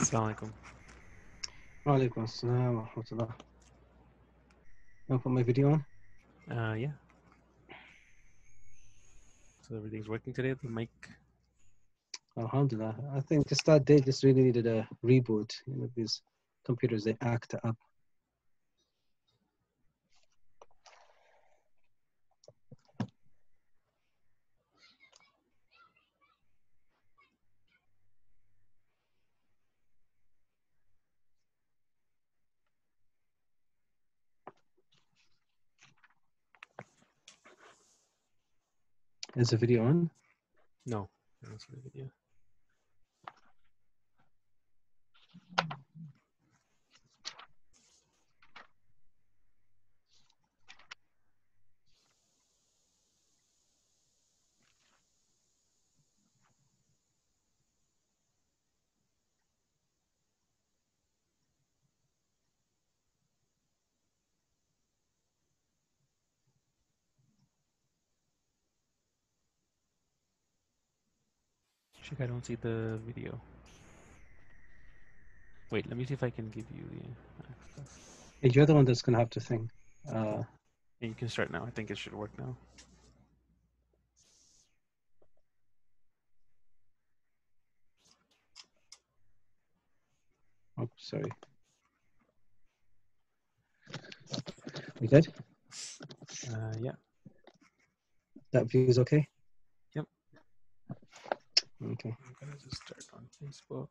Assalamu alaikum. Walaikum assalam wa rahmatullah. You want to put my video on? Uh, yeah. So everything's working today. The mic. Alhamdulillah. I think just that day just really needed a reboot. You know, these computers, they act up. Is the video on? No. Video. I don't see the video. Wait, let me see if I can give you the access. Hey, You're the one that's going to have to think. Uh, Yeah, you can start now. I think it should work now. oh, sorry. We good? Uh, yeah. That view is okay? Okay. I'm gonna just start on Facebook.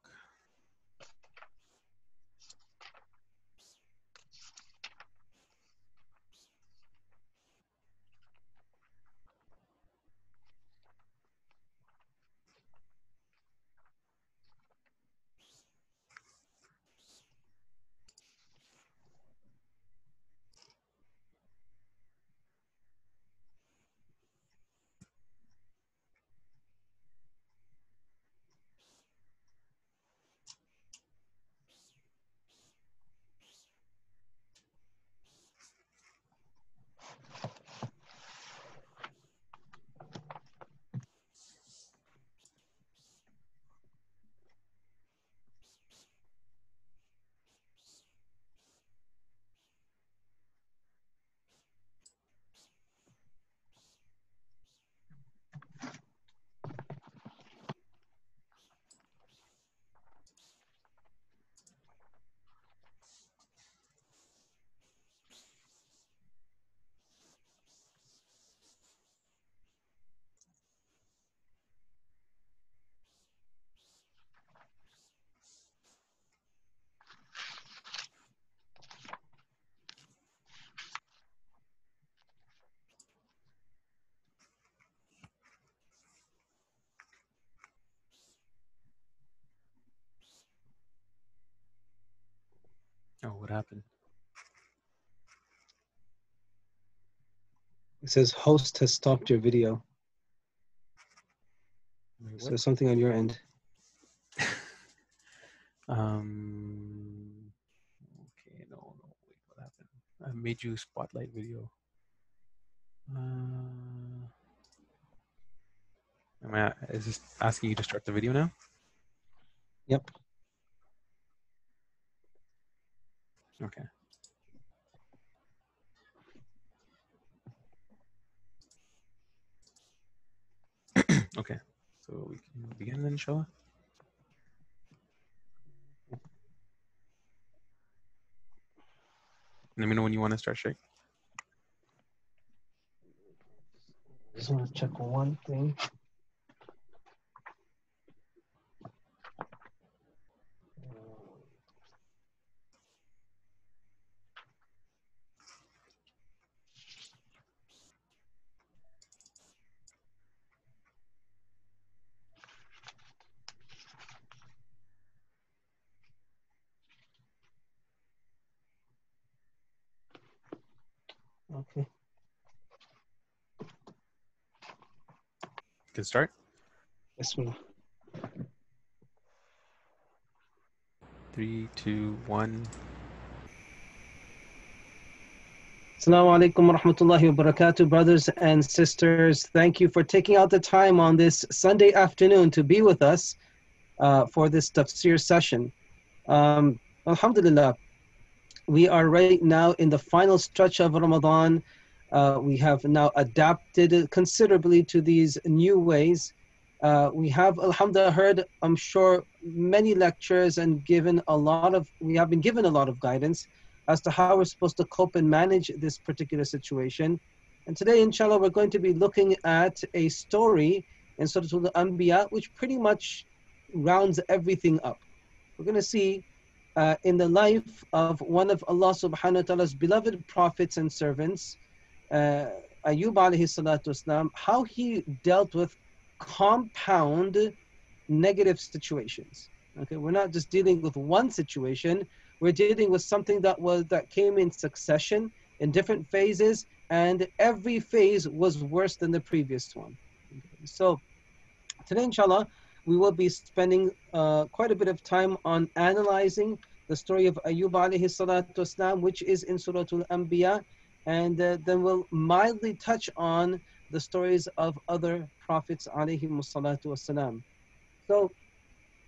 What happened? It says host has stopped your video. Wait, So something on your end. Um. Okay, no, no. Wait, what happened? I made you spotlight video. Uh, am I? Is this asking you to start the video now? Yep. Okay. okay. So we can begin then, inshallah. Let me know when you want to start, Sheikh. Just want to check one thing. Okay. Can start. Bismillah. Three, two, one. Assalamu alaikum wa rahmatullahi wa barakatuh, brothers and sisters. Thank you for taking out the time on this Sunday afternoon to be with us uh, for this tafsir session. Um, Alhamdulillah, we are right now in the final stretch of Ramadan. Uh, we have now adapted considerably to these new ways. Uh, we have, Alhamdulillah, heard, I'm sure, many lectures and given a lot of, we have been given a lot of guidance as to how we're supposed to cope and manage this particular situation. And today, inshallah, we're going to be looking at a story in Surah Al-Anbiya, which pretty much rounds everything up. We're going to see uh, in the life of one of Allah subhanahu wa ta'ala's beloved prophets and servants, uh, Ayub alayhi salatu wasalam, how he dealt with compound negative situations. Okay, we're not just dealing with one situation, we're dealing with something that was that came in succession in different phases, and every phase was worse than the previous one. Okay, so today, inshallah, we will be spending uh, quite a bit of time on analyzing the story of Ayub alayhi salatu wasalam, which is in Surah Al-Anbiya, and uh, then we'll mildly touch on the stories of other prophets alayhi salatu wasalam. So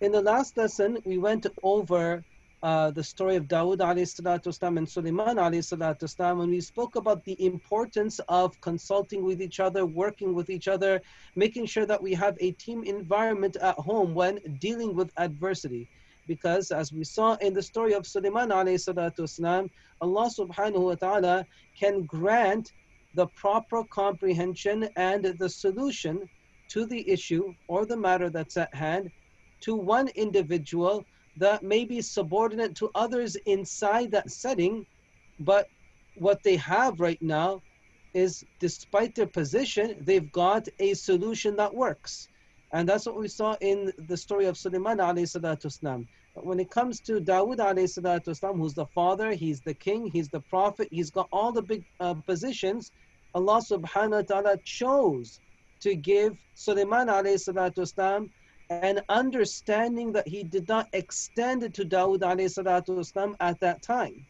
in the last lesson, we went over uh, the story of Dawood alayhi salatu wasalam and Sulaiman alayhi salatu wasalam, and we spoke about the importance of consulting with each other, working with each other, making sure that we have a team environment at home when dealing with adversity Because as we saw in the story of Sulaiman والسلام, Allah subhanahu wa ta'ala can grant the proper comprehension and the solution to the issue or the matter that's at hand to one individual that may be subordinate to others inside that setting, but what they have right now is despite their position, they've got a solution that works. And that's what we saw in the story of Sulaiman alayhi When it comes to Dawood alayhi who's the father, he's the king, he's the prophet, he's got all the big uh, positions, Allah subhanahu wa ta'ala chose to give Sulaiman alayhi an understanding that he did not extend it to Dawood والسلام, at that time,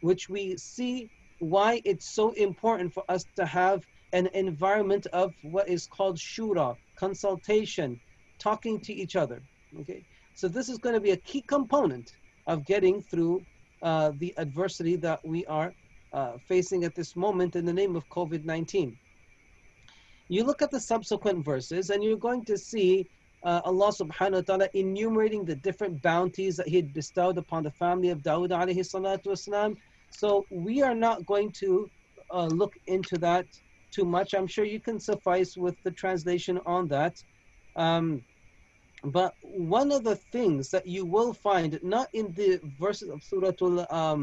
which we see why it's so important for us to have an environment of what is called shura, consultation, talking to each other. Okay, so this is going to be a key component of getting through uh, the adversity that we are uh, facing at this moment in the name of COVID 19. You look at the subsequent verses and you're going to see uh, Allah subhanahu wa ta'ala enumerating the different bounties that He had bestowed upon the family of Dawud alayhi salatu wasalam. So we are not going to uh, look into that too much. I'm sure you can suffice with the translation on that. Um, but one of the things that you will find, not in the verses of Surah Al, um,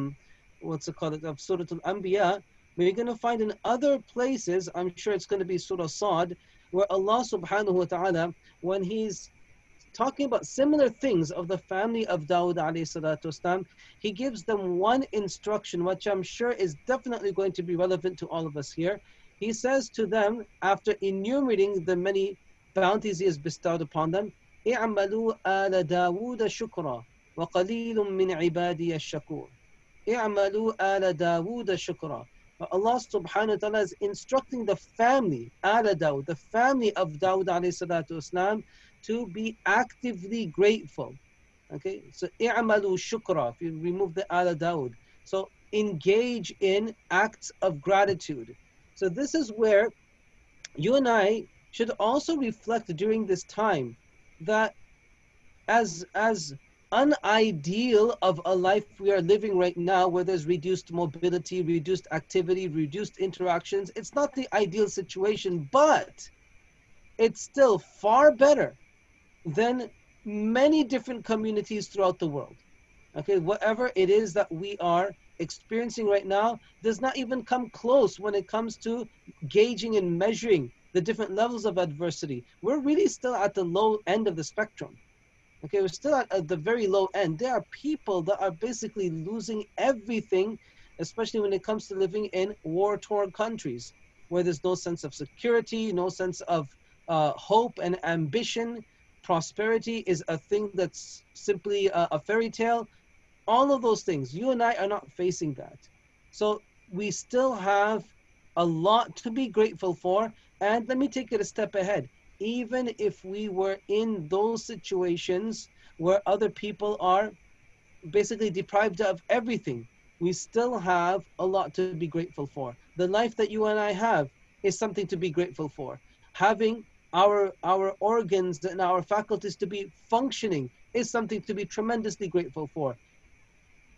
what's it called, of Surah Al Anbiya, but you're going to find in other places, I'm sure it's going to be Surah Sad, where Allah subhanahu wa ta'ala, when He's talking about similar things of the family of Dawud alayhi salatu wasalam, He gives them one instruction, which I'm sure is definitely going to be relevant to all of us here. He says to them, after enumerating the many bounties He has bestowed upon them, اعملوا آل داود شكرا وقليل من عبادي الشكور اعملوا آل داود شكرا Allah subhanahu wa ta'ala is instructing the family, Ala Dawud, the family of Dawud alayhi salatu wasalam, to be actively grateful. Okay, so i'malu shukra, if you remove the Ala Dawud. So engage in acts of gratitude. So this is where you and I should also reflect during this time that as as unideal of a life we are living right now where there's reduced mobility, reduced activity, reduced interactions. It's not the ideal situation, but it's still far better than many different communities throughout the world. Okay, whatever it is that we are experiencing right now does not even come close when it comes to gauging and measuring the different levels of adversity. We're really still at the low end of the spectrum. Okay, we're still at, at the very low end. There are people that are basically losing everything, especially when it comes to living in war-torn countries, where there's no sense of security, no sense of uh, hope and ambition. Prosperity is a thing that's simply a, a fairy tale. All of those things, you and I are not facing that. So we still have a lot to be grateful for. And let me take it a step ahead even if we were in those situations where other people are basically deprived of everything, we still have a lot to be grateful for. The life that you and I have is something to be grateful for. Having our our organs and our faculties to be functioning is something to be tremendously grateful for.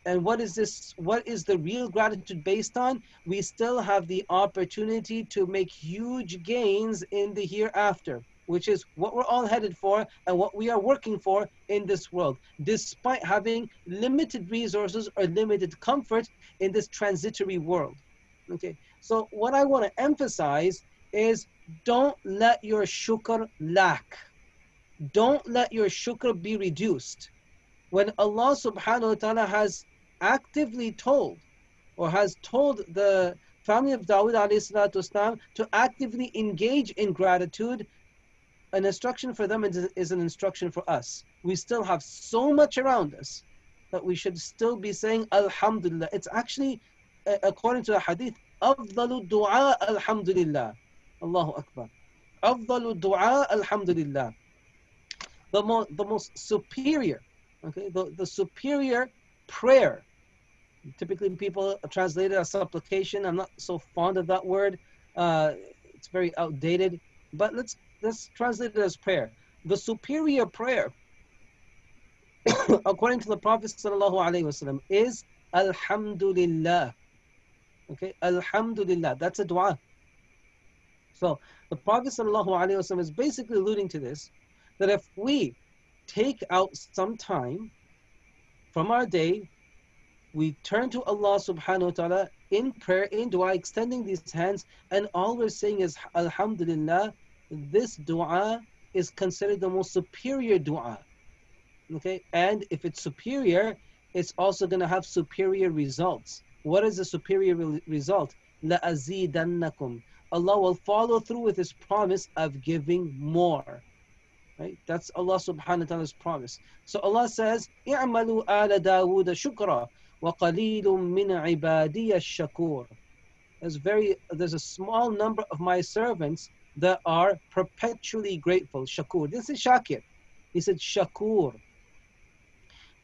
And what is this? What is the real gratitude based on? We still have the opportunity to make huge gains in the hereafter, which is what we're all headed for and what we are working for in this world, despite having limited resources or limited comfort in this transitory world. Okay, so what I want to emphasize is don't let your shukr lack. Don't let your shukr be reduced. When Allah subhanahu wa ta'ala has actively told or has told the family of Dawood والسلام, to actively engage in gratitude, an instruction for them is, is an instruction for us. We still have so much around us that we should still be saying Alhamdulillah. It's actually, uh, according to the hadith, أفضل الدعاء الحمد لله Allahu Akbar. أفضل الدعاء الحمد لله. The, mo- the most superior, okay, the, the superior prayer. Typically, people translate it as supplication. I'm not so fond of that word. Uh, it's very outdated. But let's let's translate it as prayer. The superior prayer, according to the Prophet wasallam, is Alhamdulillah. Okay, Alhamdulillah. That's a dua. So the Prophet wasallam is basically alluding to this, that if we take out some time from our day we turn to Allah subhanahu wa ta'ala in prayer, in dua, extending these hands, and all we're saying is Alhamdulillah, this dua is considered the most superior dua. Okay, and if it's superior, it's also going to have superior results. What is the superior re- result? La azidannakum. Allah will follow through with His promise of giving more. Right? That's Allah subhanahu wa ta'ala's promise. So Allah says, "I'malu ala Dawood shukra." وَقَلِيلٌ مِّنْ عِبَادِيَ الشَّكُورِ There's, very, there's a small number of my servants that are perpetually grateful. Shakur. This is Shakir. He said Shakur.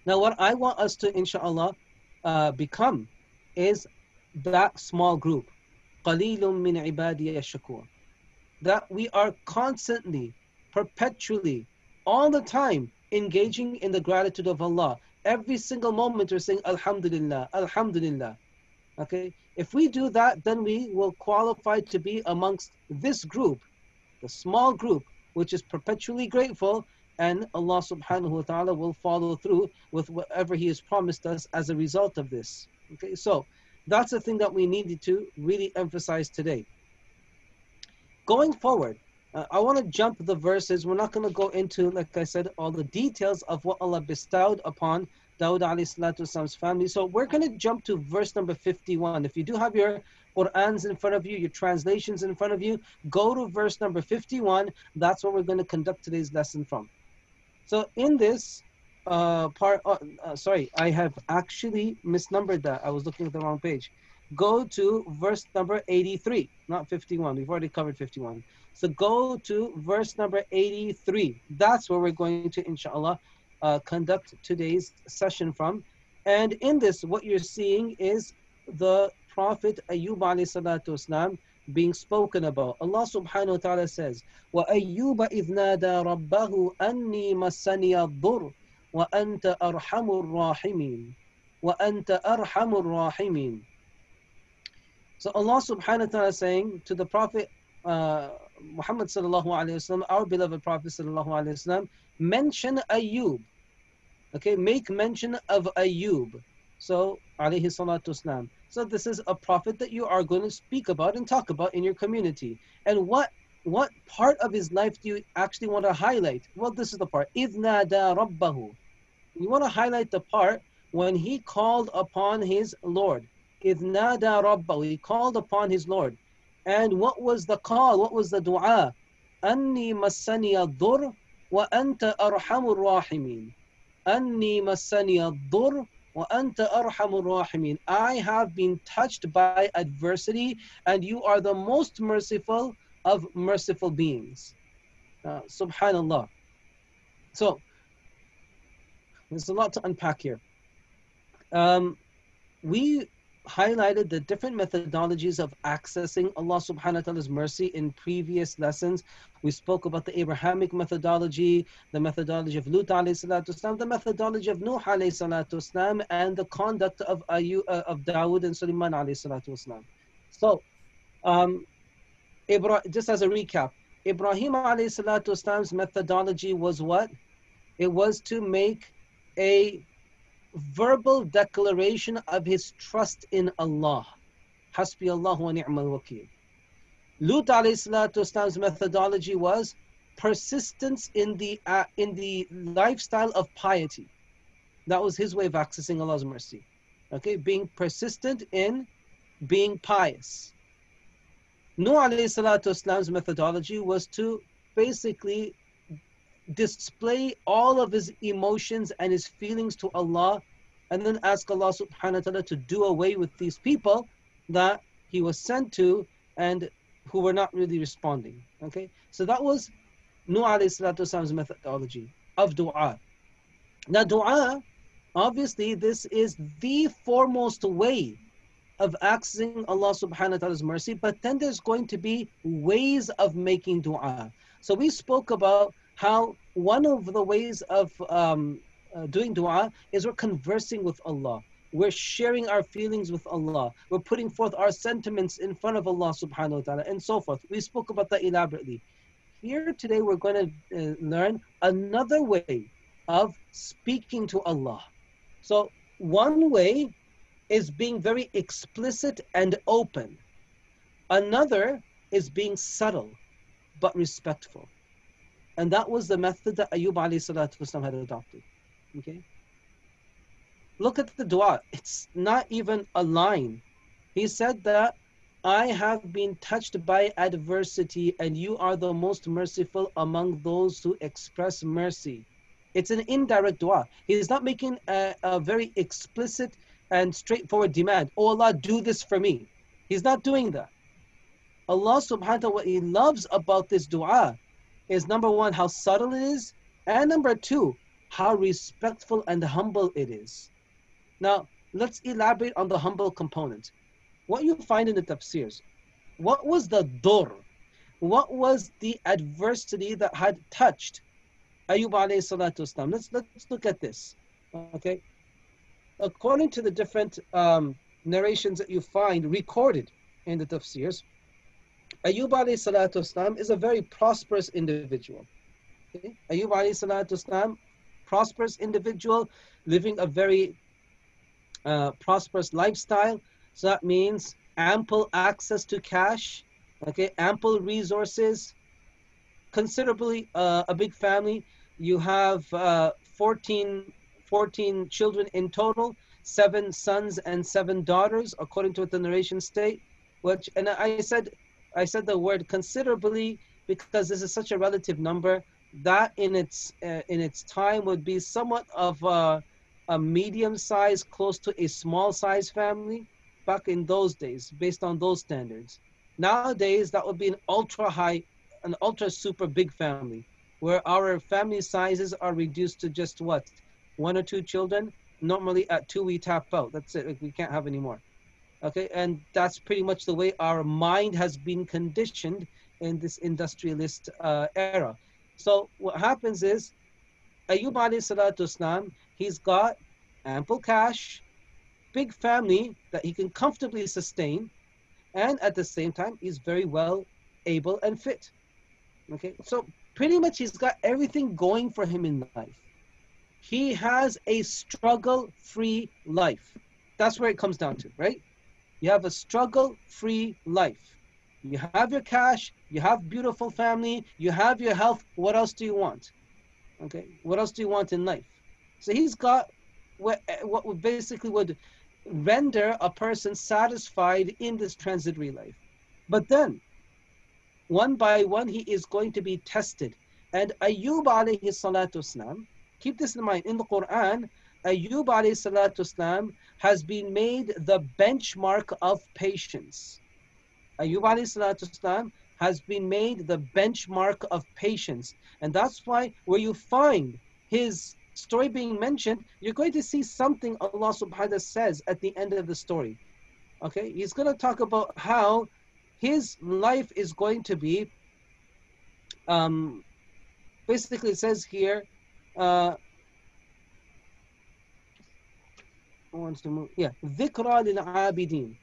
Now, what I want us to, inshallah, uh, become is that small group. قَلِيلٌ مِّنْ عِبَادِيَ الشَّكُورِ That we are constantly, perpetually, all the time engaging in the gratitude of Allah every single moment we're saying Alhamdulillah, Alhamdulillah. Okay? If we do that, then we will qualify to be amongst this group, the small group, which is perpetually grateful, and Allah subhanahu wa ta'ala will follow through with whatever He has promised us as a result of this. Okay, so that's the thing that we needed to really emphasize today. Going forward, uh, I want to jump the verses. We're not going to go into, like I said, all the details of what Allah bestowed upon Dawud alayhi family. So we're going to jump to verse number 51. If you do have your Qur'ans in front of you, your translations in front of you, go to verse number 51. That's where we're going to conduct today's lesson from. So in this uh, part, uh, uh, sorry, I have actually misnumbered that. I was looking at the wrong page Go to verse number 83, not 51. We've already covered 51. So go to verse number 83. That's where we're going to, inshallah, uh, conduct today's session from. And in this, what you're seeing is the Prophet Ayyub والسلام, being spoken about. Allah subhanahu wa ta'ala says, وَأَيُّوبَ إِذْ نَادَى رَبَّهُ أَنِّي مَسَّنِيَ الضُّرُّ وَأَنْتَ أَرْحَمُ الرَّاحِمِينَ وَأَنْتَ أَرْحَمُ الرَّاحِمِينَ so Allah subhanahu wa ta'ala is saying to the Prophet uh, Muhammad sallallahu alayhi wasallam, our beloved Prophet sallallahu alayhi wasallam, mention Ayub. Okay, make mention of Ayub. So, alayhi salatu wasalam. So this is a prophet that you are going to speak about and talk about in your community. And what what part of his life do you actually want to highlight? Well, this is the part. Idnada rabbahu. You want to highlight the part when he called upon his Lord idnada Rabba, He called upon his Lord. And what was the call? What was the dua? Anni masani dur wa anta arhamur rahimin. Anni masani dur wa anta arhamur rahimin. I have been touched by adversity and you are the most merciful of merciful beings. Uh, subhanallah. So, there's a lot to unpack here. Um, we highlighted the different methodologies of accessing Allah subhanahu wa ta'ala's mercy in previous lessons. We spoke about the Abrahamic methodology, the methodology of Lut alayhi salatu wasalam, the methodology of Nuh alayhi salatu wasalam, and the conduct of Ayu, uh, of Dawood and Sulaiman alayhi salatu wasalam. So, um, Ibra- just as a recap, Ibrahim alayhi salatu wasalam's methodology was what? It was to make a verbal declaration of his trust in Allah. Hasbi Allah wa ni'mal wakil. Lut islam's methodology was persistence in the uh, in the lifestyle of piety. That was his way of accessing Allah's mercy. Okay, being persistent in being pious. Nuh waslam's methodology was to basically display all of his emotions and his feelings to Allah and then ask Allah subhanahu wa ta'ala to do away with these people that he was sent to and who were not really responding. Okay, so that was Nuh alayhi methodology of dua. Now, dua, obviously, this is the foremost way of accessing Allah subhanahu wa ta'ala's mercy, but then there's going to be ways of making dua. So we spoke about how one of the ways of um, uh, doing dua is we're conversing with Allah. We're sharing our feelings with Allah. We're putting forth our sentiments in front of Allah subhanahu wa ta'ala and so forth. We spoke about that elaborately. Here today we're going to uh, learn another way of speaking to Allah. So one way is being very explicit and open. Another is being subtle but respectful. And that was the method that Ayub alayhi had adopted. Okay? Look at the dua. It's not even a line. He said that I have been touched by adversity, and you are the most merciful among those who express mercy. It's an indirect dua. He's not making a, a very explicit and straightforward demand. Oh Allah, do this for me. He's not doing that. Allah subhanahu wa ta'ala, loves about this dua is number one, how subtle it is, and number two, how respectful and humble it is. Now, let's elaborate on the humble component. What you find in the tafsirs, what was the dur? What was the adversity that had touched Ayub alayhi salatu wasalam? Let's, let's look at this. Okay. According to the different um, narrations that you find recorded in the tafsirs, Ayub alayhi salatu wasalam is a very prosperous individual. Okay? Ayub alayhi salatu wasalam prosperous individual living a very uh, prosperous lifestyle. So that means ample access to cash, okay, ample resources, considerably uh, a big family. You have uh, 14, 14 children in total, seven sons and seven daughters, according to what the narration state. Which and I said, I said the word considerably because this is such a relative number that in its uh, in its time would be somewhat of a, a medium size, close to a small size family back in those days, based on those standards. Nowadays, that would be an ultra high, an ultra super big family, where our family sizes are reduced to just what, one or two children. Normally, at two we tap out. That's it. we can't have any more. Okay, and that's pretty much the way our mind has been conditioned in this industrialist uh, era. So what happens is, Ayub alayhi salatu he's got ample cash, big family that he can comfortably sustain, and at the same time, he's very well able and fit. Okay, so pretty much he's got everything going for him in life. He has a struggle free life. That's where it comes down to, right? You have a struggle free life. You have your cash, you have beautiful family, you have your health. What else do you want? Okay, what else do you want in life? So he's got what, what basically would render a person satisfied in this transitory life. But then, one by one, he is going to be tested. And Ayub alayhi salatu islam, keep this in mind, in the Quran, Ayub alayhi salatu islam has been made the benchmark of patience. Ayub alayhi has been made the benchmark of patience. And that's why where you find his story being mentioned, you're going to see something Allah subhanahu wa ta'ala says at the end of the story. Okay, he's going to talk about how his life is going to be. Um, basically, it says here, uh, Wants to move. Yeah, dhikra lil abidin.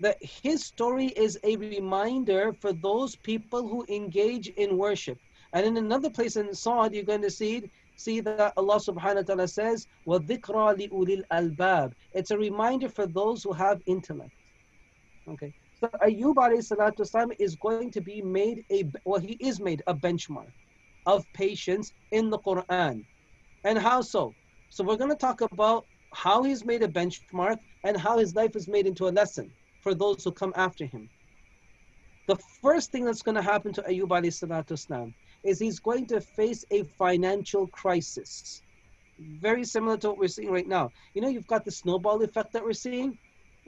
That his story is a reminder for those people who engage in worship. And in another place in Sad, you're going to see See that Allah subhanahu wa ta'ala says, وَذِكْرَى ulil albab. It's a reminder for those who have intellect. Okay. So Ayub alayhi salatu wasalam is going to be made a, well, he is made a benchmark of patience in the Quran. And how so? So we're going to talk about how he's made a benchmark and how his life is made into a lesson for those who come after him. The first thing that's going to happen to Ayub wasalam is he's going to face a financial crisis. Very similar to what we're seeing right now. You know, you've got the snowball effect that we're seeing.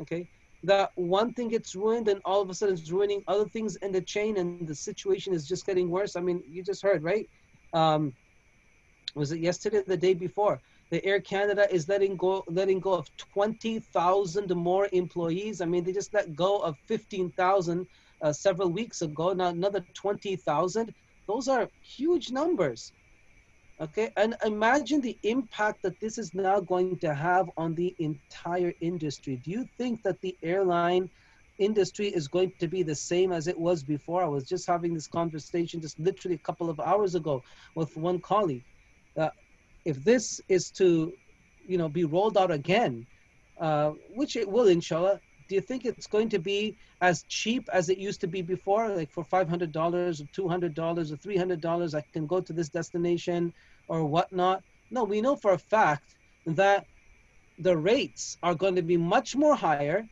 Okay. That one thing gets ruined and all of a sudden it's ruining other things in the chain and the situation is just getting worse. I mean, you just heard, right? Um, was it yesterday the day before? The Air Canada is letting go letting go of 20,000 more employees. I mean, they just let go of 15,000 uh, several weeks ago. Now another 20,000. Those are huge numbers. Okay, and imagine the impact that this is now going to have on the entire industry. Do you think that the airline industry is going to be the same as it was before? I was just having this conversation just literally a couple of hours ago with one colleague. If this is to, you know, be rolled out again, uh, which it will, inshallah, do you think it's going to be as cheap as it used to be before? Like for $500 or $200 or $300, I can go to this destination or whatnot? No, we know for a fact that the rates are going to be much more higher,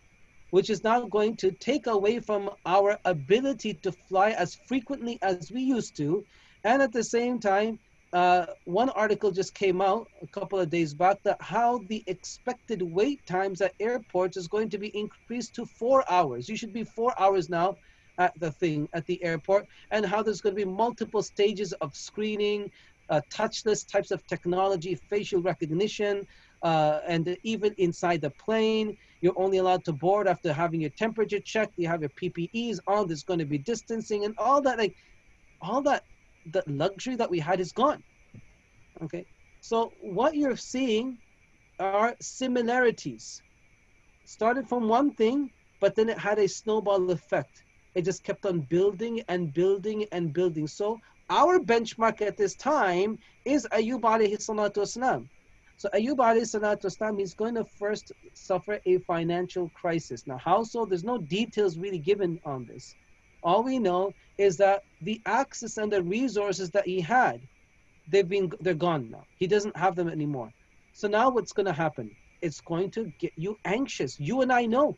which is now going to take away from our ability to fly as frequently as we used to. And at the same time, uh, one article just came out a couple of days back that how the expected wait times at airports is going to be increased to four hours. You should be four hours now at the thing at the airport, and how there's going to be multiple stages of screening, uh, touchless types of technology, facial recognition, uh, and even inside the plane, you're only allowed to board after having your temperature checked. You have your PPEs on. There's going to be distancing and all that. Like all that the luxury that we had is gone. Okay, so what you're seeing are similarities. Started from one thing, but then it had a snowball effect. It just kept on building and building and building. So our benchmark at this time is Ayub alayhi salatu wasalam. So Ayub alayhi salatu wasalam is going to first suffer a financial crisis. Now, how so? There's no details really given on this. All we know is that the access and the resources that he had, they've been they're gone now. He doesn't have them anymore. So now what's going to happen? It's going to get you anxious. You and I know.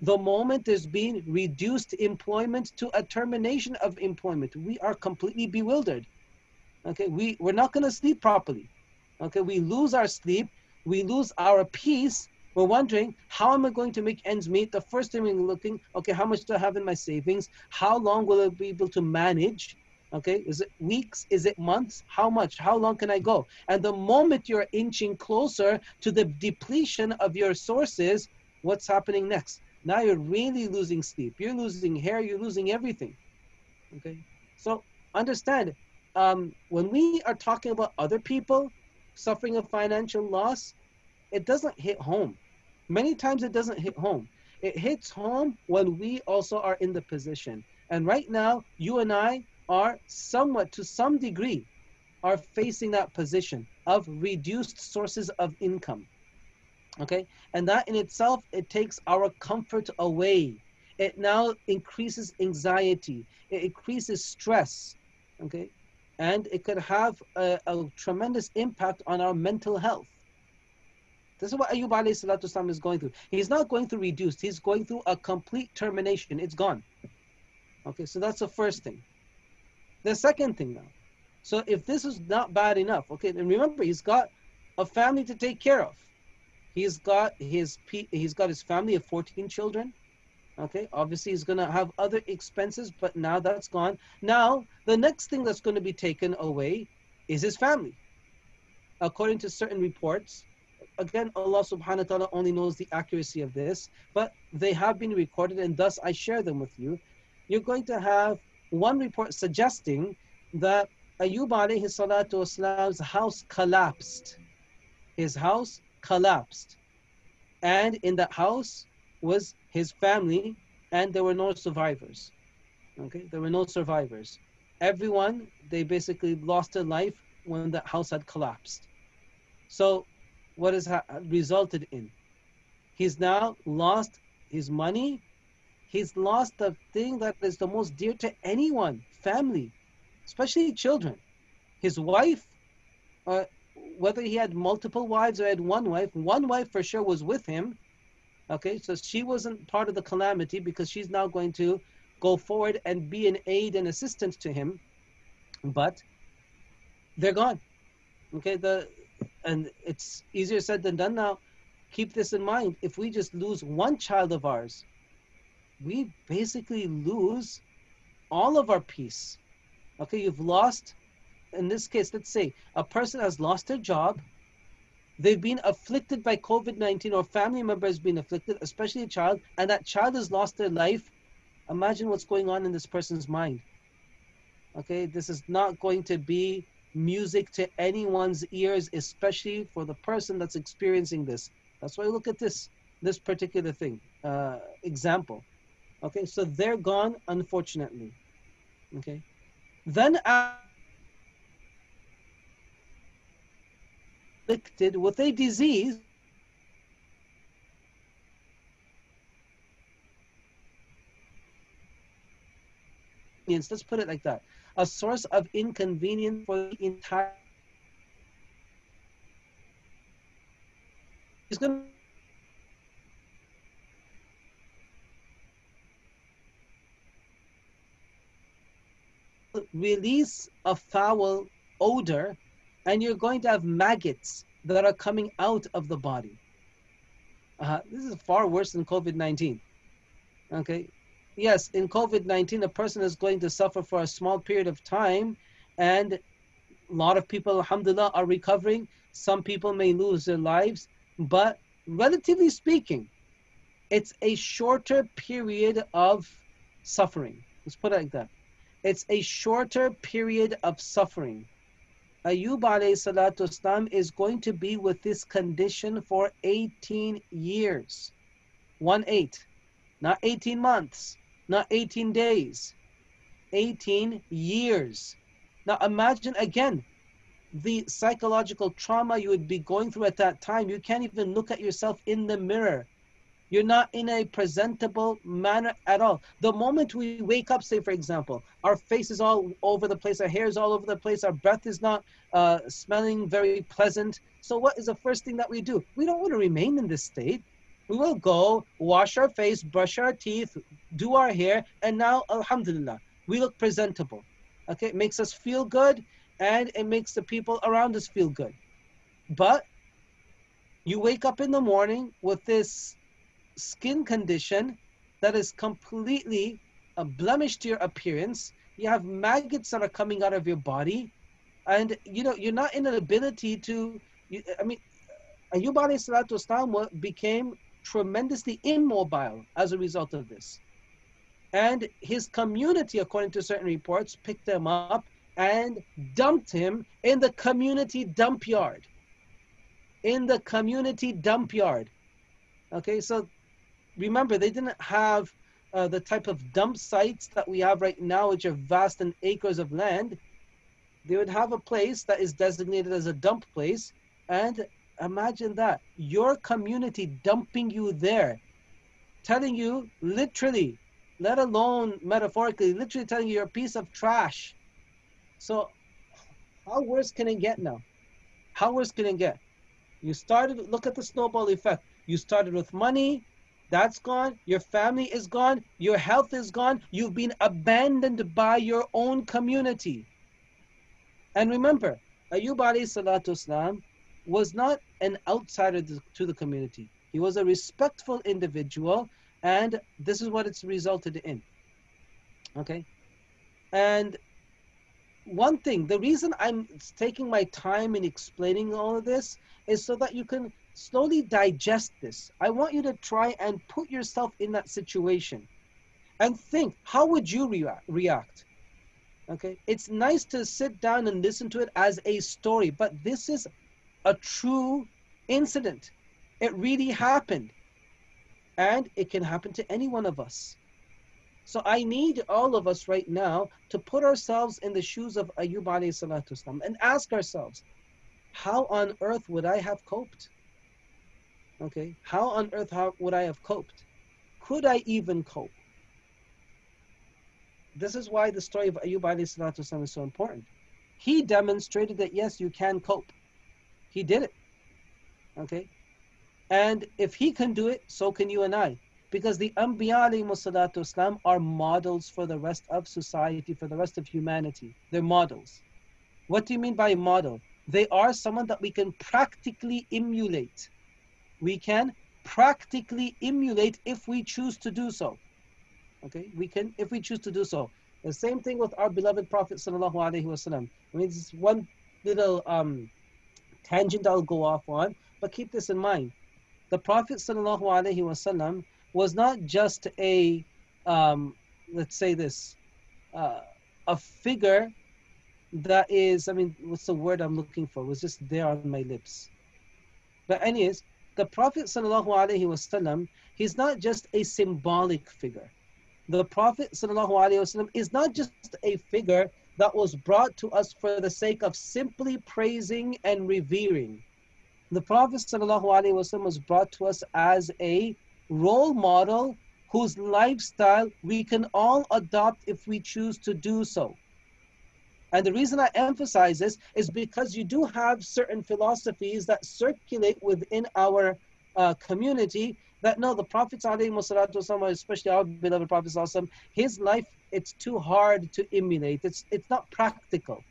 The moment there's been reduced employment to a termination of employment, we are completely bewildered. Okay, we, we're not going to sleep properly. Okay, we lose our sleep, we lose our peace, we're wondering, how am I going to make ends meet? The first thing we're looking, okay, how much do I have in my savings? How long will I be able to manage? Okay, is it weeks? Is it months? How much? How long can I go? And the moment you're inching closer to the depletion of your sources, what's happening next? Now you're really losing sleep. You're losing hair. You're losing everything. Okay, so understand um, when we are talking about other people suffering a financial loss, it doesn't hit home. Many times it doesn't hit home. It hits home when we also are in the position. And right now, you and I are somewhat, to some degree, are facing that position of reduced sources of income. Okay? And that in itself, it takes our comfort away. It now increases anxiety, it increases stress. Okay? And it could have a, a tremendous impact on our mental health. This is what Ayub alayhi is going through. He's not going through reduced, he's going through a complete termination. It's gone. Okay, so that's the first thing. The second thing now. So if this is not bad enough, okay, and remember he's got a family to take care of. He's got his he's got his family of 14 children. Okay, obviously he's gonna have other expenses, but now that's gone. Now the next thing that's going to be taken away is his family. according to certain reports, again, Allah subhanahu wa ta'ala only knows the accuracy of this, but they have been recorded and thus I share them with you. You're going to have one report suggesting that Ayub alayhi salatu wasalam's house collapsed. His house collapsed. And in that house was his family, and there were no survivors. Okay, there were no survivors. Everyone, they basically lost their life when the house had collapsed. So, what has resulted in? He's now lost his money. He's lost the thing that is the most dear to anyone family, especially children. His wife, uh, whether he had multiple wives or had one wife, one wife for sure was with him. Okay, so she wasn't part of the calamity because she's now going to go forward and be an aid and assistance to him. But they're gone. Okay, the and it's easier said than done now. Keep this in mind. If we just lose one child of ours, we basically lose all of our peace. Okay, you've lost, in this case, let's say a person has lost their job, they've been afflicted by COVID 19 or family member has been afflicted, especially a child, and that child has lost their life. Imagine what's going on in this person's mind. Okay, this is not going to be music to anyone's ears, especially for the person that's experiencing this. That's why look at this this particular thing uh, example. Okay, so they're gone, unfortunately. Okay, then afflicted with a disease. Let's put it like that a source of inconvenience for the entire. He's going to release a foul odor, and you're going to have maggots that are coming out of the body. Uh, this is far worse than COVID 19. Okay, yes, in COVID 19, a person is going to suffer for a small period of time, and a lot of people, alhamdulillah, are recovering. Some people may lose their lives, but relatively speaking, it's a shorter period of suffering. Let's put it like that. It's a shorter period of suffering. Ayub alayhi salatu islam is going to be with this condition for 18 years. 1 8, not 18 months not 18 days, 18 years. Now imagine again the psychological trauma you would be going through at that time. You can't even look at yourself in the mirror. You're not in a presentable manner at all. The moment we wake up, say for example, our face is all over the place, our hair is all over the place, our breath is not uh, smelling very pleasant. So, what is the first thing that we do? We don't want to remain in this state we will go wash our face, brush our teeth, do our hair, and now, alhamdulillah, we look presentable. Okay, it makes us feel good and it makes the people around us feel good. But you wake up in the morning with this skin condition that is completely uh, a blemish to your appearance. You have maggots that are coming out of your body, and you know you're not in an ability to. You, I mean, Ayub alayhi salatu became tremendously immobile as a result of this. And his community, according to certain reports, picked him up and dumped him in the community dump yard. In the community dump yard. Okay, so remember, they didn't have uh, the type of dump sites that we have right now, which are vast and acres of land. They would have a place that is designated as a dump place, and Imagine that. Your community dumping you there, telling you literally, let alone metaphorically, literally telling you you're a piece of trash. So, how worse can it get now? How worse can it get? You started, look at the snowball effect. You started with money, that's gone. Your family is gone. Your health is gone. You've been abandoned by your own community. And remember, Ayub alayhi salatu islam was not an outsider to the community. He was a respectful individual, and this is what it's resulted in. Okay? And one thing, the reason I'm taking my time in explaining all of this is so that you can slowly digest this. I want you to try and put yourself in that situation and think, how would you react? react? Okay, it's nice to sit down and listen to it as a story, but this is a true incident. It really happened. And it can happen to any one of us. So I need all of us right now to put ourselves in the shoes of Ayyub alayhi salatu and ask ourselves, how on earth would I have coped? Okay, how on earth how would I have coped? Could I even cope? This is why the story of Ayyub alayhi salatu is so important. He demonstrated that yes, you can cope. He did it. Okay? And if he can do it, so can you and I. Because the Anbiya Islam are models for the rest of society, for the rest of humanity. They're models. What do you mean by model? They are someone that we can practically emulate. We can practically emulate if we choose to do so. Okay, we can if we choose to do so. The same thing with our beloved Prophet Sallallahu Alaihi Wasallam. I mean, this one little um, tangent I'll go off on, but keep this in mind. The Prophet wasallam was not just a, um, let's say this, uh, a figure that is, I mean, what's the word I'm looking for? It was just there on my lips. But, anyways, the Prophet wasallam, he's not just a symbolic figure. The Prophet wasallam is not just a figure that was brought to us for the sake of simply praising and revering. The Prophet ﷺ was brought to us as a role model whose lifestyle we can all adopt if we choose to do so. And the reason I emphasize this is because you do have certain philosophies that circulate within our uh, community that no, the Prophet ﷺ, especially our beloved Prophet ﷺ, his life it's too hard to emulate. It's it's not practical,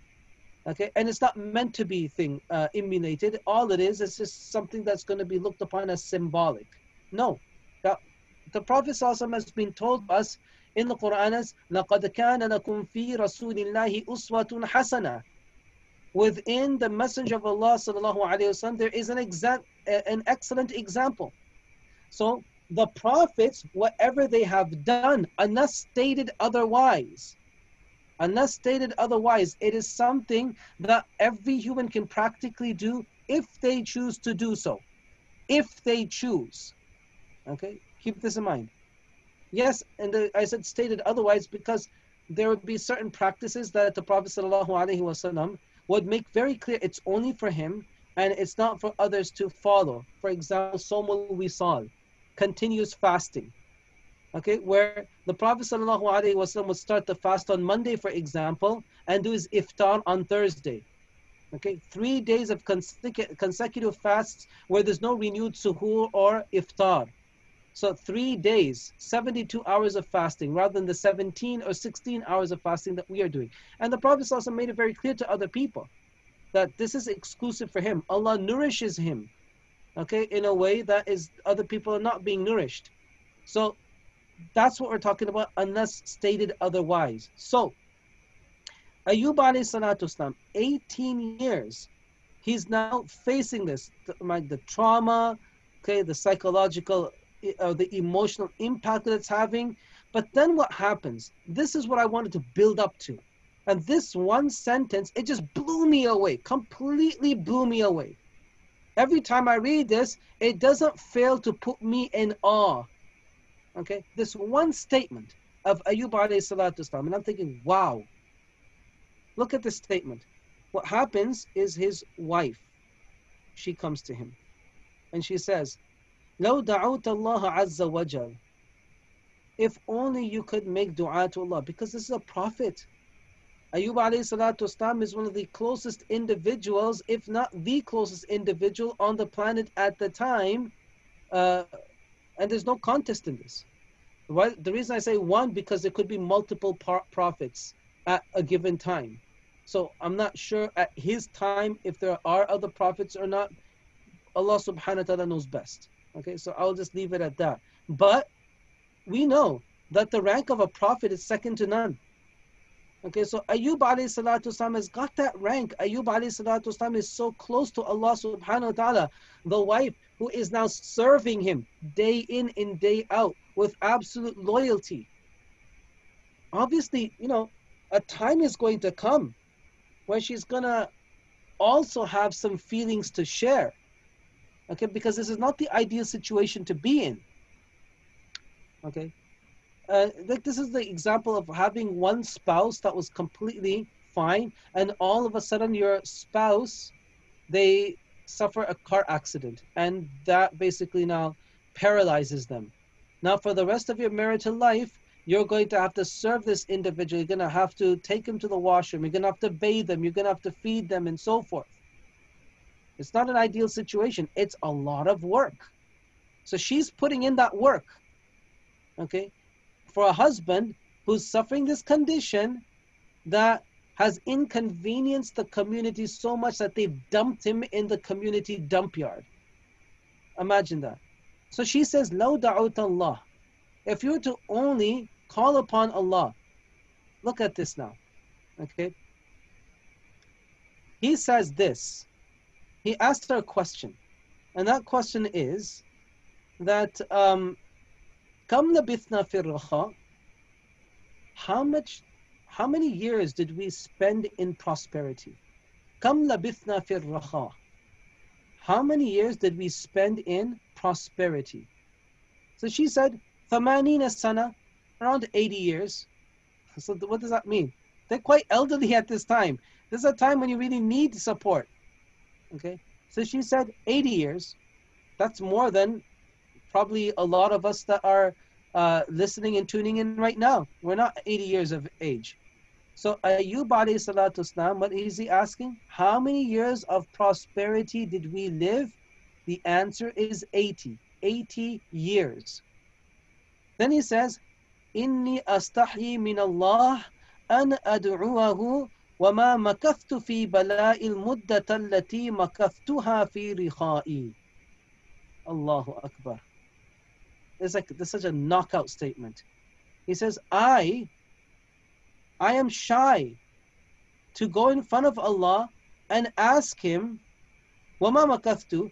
okay, and it's not meant to be thing uh, emulated. All it is is just something that's going to be looked upon as symbolic. No, the, the Prophet ﷺ has been told us in the Quran as لَقَدْ كَانَ لَكُمْ فِي رَسُولِ اللَّهِ أُسْوَةٌ حَسَنَةٌ Within the Messenger of Allah sallallahu alaihi wasallam, there is an exa- an excellent example. So the prophets, whatever they have done, unless stated otherwise, unless stated otherwise, it is something that every human can practically do if they choose to do so. If they choose. Okay, keep this in mind. Yes, and the, I said stated otherwise because there would be certain practices that the Prophet ﷺ would make very clear it's only for him and it's not for others to follow. For example, Somul Wisal continuous fasting. Okay, where the Prophet ﷺ would start the fast on Monday, for example, and do his iftar on Thursday. Okay, three days of consecutive fasts where there's no renewed suhoor or iftar. So three days, 72 hours of fasting rather than the 17 or 16 hours of fasting that we are doing. And the Prophet also made it very clear to other people that this is exclusive for him. Allah nourishes him okay, in a way that is other people are not being nourished. So that's what we're talking about, unless stated otherwise. So Ayub alayhi salatu islam, 18 years, he's now facing this, like the trauma, okay, the psychological, uh, the emotional impact that it's having. But then what happens? This is what I wanted to build up to. And this one sentence, it just blew me away, completely blew me away every time I read this, it doesn't fail to put me in awe. Okay, this one statement of Ayub alayhi salatu islam, and I'm thinking, wow, look at this statement. What happens is his wife, she comes to him and she says, لو دعوت الله عز وجل if only you could make dua to Allah because this is a prophet Ayub alayhi is one of the closest individuals, if not the closest individual on the planet at the time. Uh, and there's no contest in this. Why, the reason I say one, because there could be multiple par- prophets at a given time. So I'm not sure at his time if there are other prophets or not. Allah subhanahu wa ta'ala knows best. Okay, so I'll just leave it at that. But we know that the rank of a prophet is second to none. Okay, so Ayub alayhi salatu wasalam has got that rank. Ayub alayhi salatu wasalam is so close to Allah subhanahu wa ta'ala. The wife who is now serving him day in and day out with absolute loyalty. Obviously, you know, a time is going to come where she's gonna also have some feelings to share. Okay, because this is not the ideal situation to be in. Okay, uh, this is the example of having one spouse that was completely fine, and all of a sudden your spouse, they suffer a car accident, and that basically now paralyzes them. Now, for the rest of your marital life, you're going to have to serve this individual. You're going to have to take him to the washroom. You're going to have to bathe them. You're going to have to feed them, and so forth. It's not an ideal situation. It's a lot of work. So she's putting in that work. Okay? For a husband who's suffering this condition that has inconvenienced the community so much that they've dumped him in the community dump yard. Imagine that. So she says, Law Allah. If you were to only call upon Allah, look at this now. Okay? He says this. He asked her a question. And that question is that um Kam labithna fir How much how many years did we spend in prosperity? Kam labithna fir How many years did we spend in prosperity? So she said, Thamanina sana, around 80 years. So what does that mean? They're quite elderly at this time. This is a time when you really need support. Okay, so she said 80 years. That's more than probably a lot of us that are uh, listening and tuning in right now. We're not 80 years of age. So Ayub alayhi salatu islam, what is he asking? How many years of prosperity did we live? The answer is 80. 80 years. Then he says, Inni astahi min Allah an ad'uahu وما مكثت في بلاء المدة التي مكثتها في رخائي الله أكبر it's like this such a knockout statement. He says, I, I am shy to go in front of Allah and ask Him, Wama makaftu,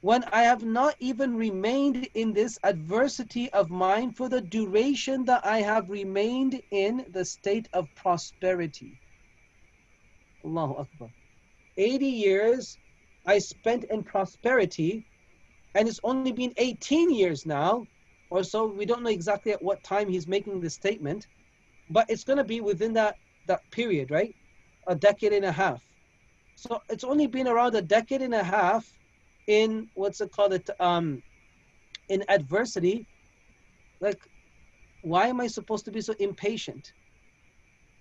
when I have not even remained in this adversity of mine for the duration that I have remained in the state of prosperity. Allahu Akbar. 80 years I spent in prosperity, and it's only been 18 years now or so. We don't know exactly at what time he's making this statement, but it's going to be within that, that period, right? A decade and a half. So it's only been around a decade and a half in what's it called it um in adversity like why am i supposed to be so impatient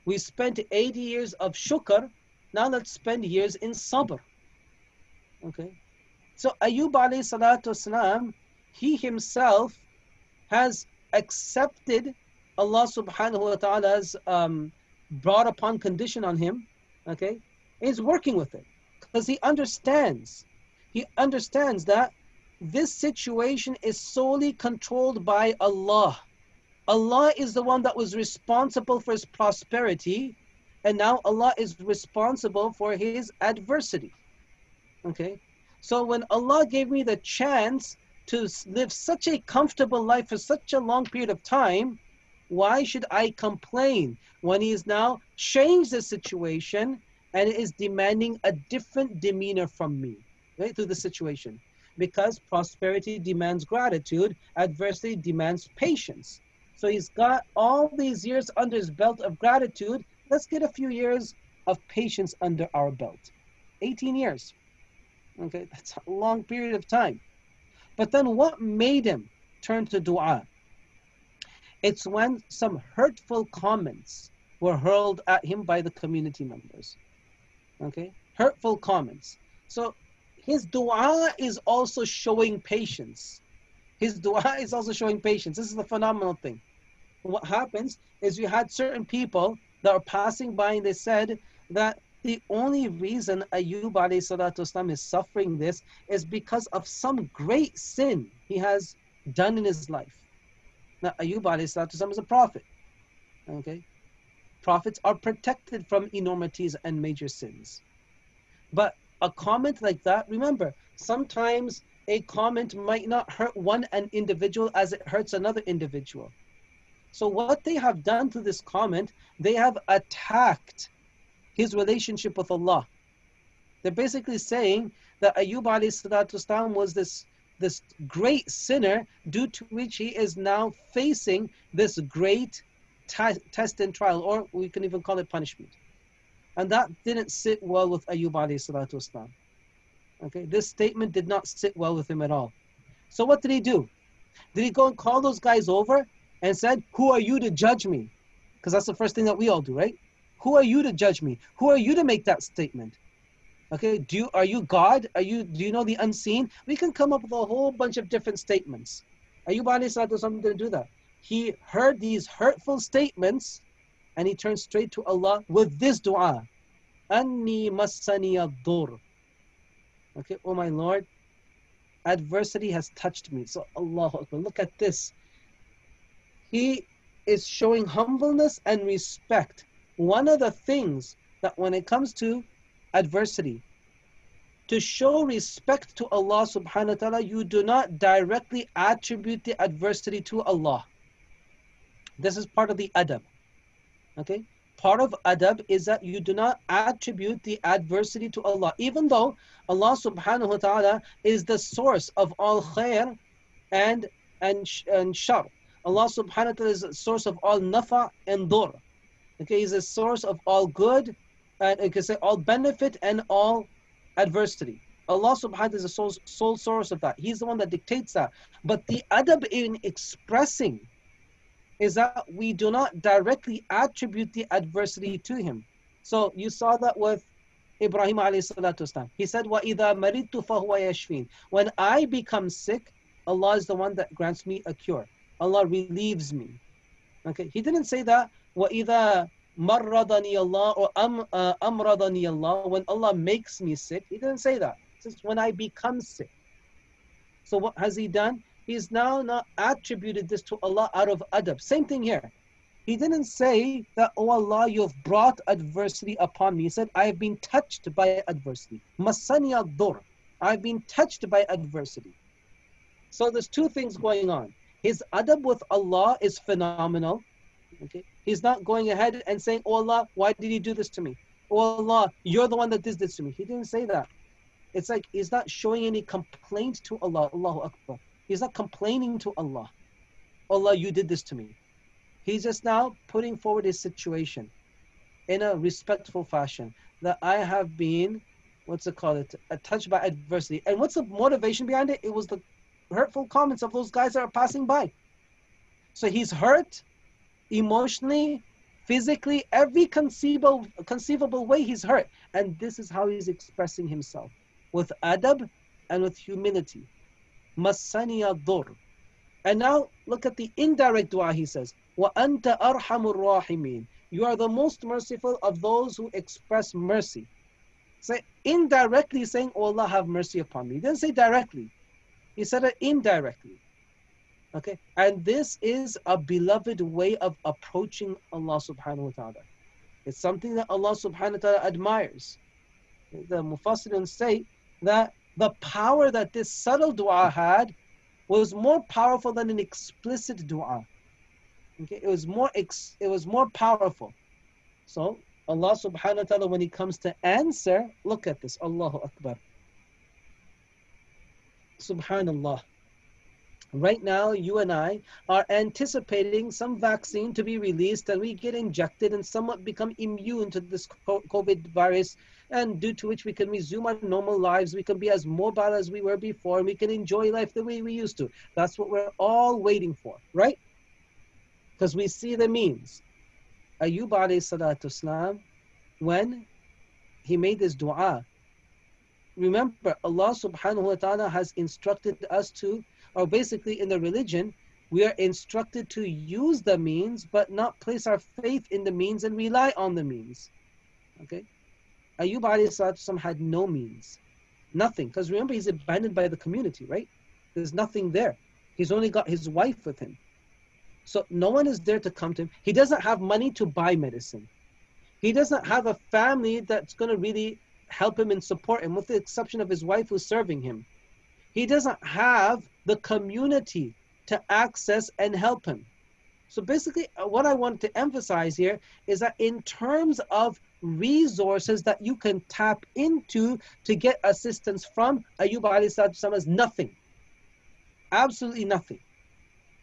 we spent 80 years of shukr now let's spend years in sabr. Okay. So Ayub alayhi salatu wasalam, he himself has accepted Allah subhanahu wa ta'ala's um, brought upon condition on him. Okay. He's working with it because he understands. He understands that this situation is solely controlled by Allah. Allah is the one that was responsible for his prosperity and now Allah is responsible for his adversity. Okay? So when Allah gave me the chance to live such a comfortable life for such a long period of time, why should I complain when He has now changed the situation and is demanding a different demeanor from me right, through the situation? Because prosperity demands gratitude, adversity demands patience. So he's got all these years under his belt of gratitude let's get a few years of patience under our belt. 18 years. Okay, that's a long period of time. But then what made him turn to dua? It's when some hurtful comments were hurled at him by the community members. Okay, hurtful comments. So his dua is also showing patience. His dua is also showing patience. This is the phenomenal thing. What happens is you had certain people that are passing by and they said that the only reason Ayub والسلام, is suffering this is because of some great sin he has done in his life. Now, Ayub والسلام, is a prophet. Okay? prophets are protected from enormities and major sins. But a comment like that, remember, sometimes a comment might not hurt one an individual as it hurts another individual. So what they have done to this comment, they have attacked his relationship with Allah. They're basically saying that Ayub والسلام, was this, this great sinner due to which he is now facing this great t- test and trial, or we can even call it punishment. And that didn't sit well with Ayub والسلام. Okay, this statement did not sit well with him at all. So what did he do? Did he go and call those guys over and said, Who are you to judge me? Because that's the first thing that we all do, right? Who are you to judge me? Who are you to make that statement? Okay, do you are you God? Are you do you know the unseen? We can come up with a whole bunch of different statements. Ayub alayhi salatu something to do that. He heard these hurtful statements and he turned straight to Allah with this dua. Anni massani ad-dur. Okay, oh my Lord, adversity has touched me. So Allah Akbar, look at this. He is showing humbleness and respect. One of the things that when it comes to adversity, to show respect to Allah subhanahu wa ta'ala, you do not directly attribute the adversity to Allah. This is part of the adab. Okay? part of adab is that you do not attribute the adversity to Allah, even though Allah subhanahu wa ta'ala is the source of all khair and, and, and shar. Allah subhanahu wa ta'ala is the source of all nafa and dur Okay, He's the source of all good, and you can say all benefit and all adversity. Allah subhanahu wa ta'ala is the sole, sole source of that. He's the one that dictates that. But the adab in expressing is that we do not directly attribute the adversity to him. So you saw that with Ibrahim alayhi He said, وَإِذَا مَرِدْتُ فَهُوَ يَشْفِينَ When I become sick, Allah is the one that grants me a cure. Allah relieves me. Okay, he didn't say that وَإِذَا مَرَّضَنِي اللَّهُ or أَمْ, uh, أَمْرَضَنِي اللَّهُ When Allah makes me sick, he didn't say that. He says when I become sick. So what has he done? he's now not attributed this to Allah out of adab. Same thing here. He didn't say that, oh Allah, you've brought adversity upon me. He said, I have been touched by adversity. Masani dur. I've been touched by adversity. So there's two things going on. His adab with Allah is phenomenal. Okay. He's not going ahead and saying, Oh Allah, why did you do this to me? Oh Allah, you're the one that did this to me. He didn't say that. It's like he's not showing any complaint to Allah. Allahu Akbar. He's not complaining to Allah. Oh Allah, you did this to me. He's just now putting forward his situation in a respectful fashion that I have been, what's it called, it, touched by adversity. And what's the motivation behind it? It was the hurtful comments of those guys that are passing by. So he's hurt emotionally, physically, every conceivable, conceivable way he's hurt. And this is how he's expressing himself with adab and with humility. Masaniya dhur. And now look at the indirect dua he says, Wa anta arhamur rahimin. You are the most merciful of those who express mercy. Say so indirectly saying, oh Allah have mercy upon me. He didn't say directly. He said it indirectly. Okay, and this is a beloved way of approaching Allah subhanahu wa ta'ala. It's something that Allah subhanahu wa ta'ala admires. The Mufassirin say that the power that this subtle dua had was more powerful than an explicit dua. Okay, it was more ex, it was more powerful. So Allah subhanahu wa ta'ala when he comes to answer, look at this. Allahu Akbar. Subhanallah. Right now, you and I are anticipating some vaccine to be released and we get injected and somewhat become immune to this COVID virus and due to which we can resume our normal lives. We can be as mobile as we were before and we can enjoy life the way we used to. That's what we're all waiting for, right? Because we see the means. Ayub alayhi salatu islam, when he made this dua, remember Allah subhanahu wa ta'ala has instructed us to or basically in the religion, we are instructed to use the means, but not place our faith in the means and rely on the means. Okay? Ayub alayhi had no means. Nothing. Because remember, he's abandoned by the community, right? There's nothing there. He's only got his wife with him. So no one is there to come to him. He doesn't have money to buy medicine. He doesn't have a family that's going to really help him and support him, with the exception of his wife who's serving him. He doesn't have the community to access and help him. So basically, uh, what I want to emphasize here is that in terms of resources that you can tap into to get assistance from, Ayub alayhi is nothing. Absolutely nothing.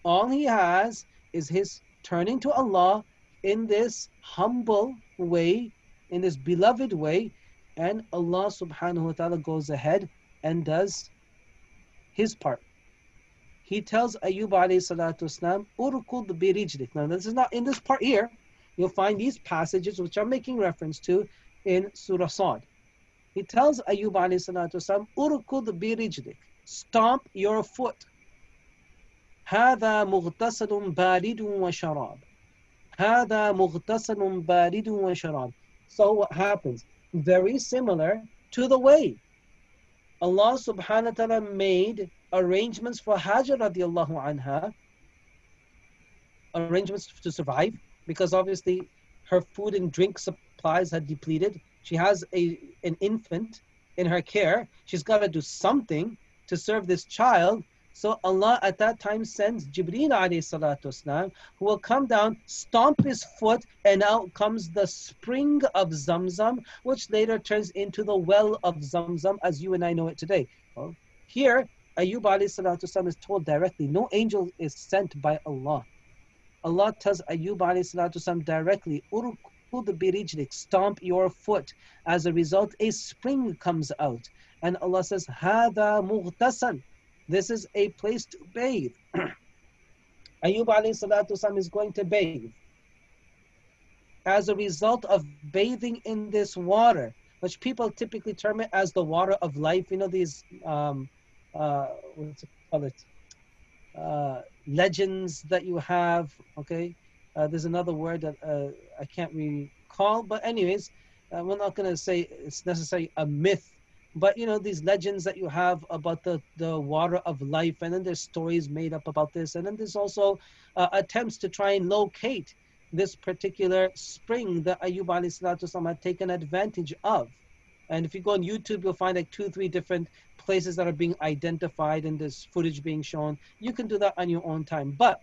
All he has is his turning to Allah in this humble way, in this beloved way, and Allah subhanahu wa ta'ala goes ahead and does his part. He tells Ayub alayhi salatu wasalam, Urukud birijlik. Now this is not in this part here. You'll find these passages which I'm making reference to in Surah Sad. He tells Ayub alayhi salatu wasalam, Urukud birijlik. Stomp your foot. هذا مغتسل بارد وشراب. هذا مغتسل بارد وشراب. So what happens? Very similar to the way Allah subhanahu wa ta'ala made arrangements for Hajar radiallahu anha, arrangements to survive, because obviously her food and drink supplies had depleted. She has a an infant in her care. She's got to do something to serve this child. So Allah at that time sends Jibreel wasalam, who will come down, stomp his foot, and out comes the spring of Zamzam, which later turns into the well of Zamzam as you and I know it today. Well, here, Ayub alayhi wasalam is told directly, no angel is sent by Allah. Allah tells Ayub alayhi wasalam directly, birijlik, stomp your foot. As a result, a spring comes out. And Allah says, Hada mughtasal. This is a place to bathe. Ayub alayhi salatu is going to bathe. As a result of bathing in this water, which people typically term it as the water of life, you know, these, um, uh, what's it called? Uh, legends that you have, okay? Uh, there's another word that uh, I can't recall, but anyways, uh, we're not going to say it's necessarily a myth but you know these legends that you have about the the water of life and then there's stories made up about this and then there's also uh, attempts to try and locate this particular spring that Ayub alayhi had taken advantage of. And if you go on YouTube you'll find like two three different places that are being identified and this footage being shown. You can do that on your own time. But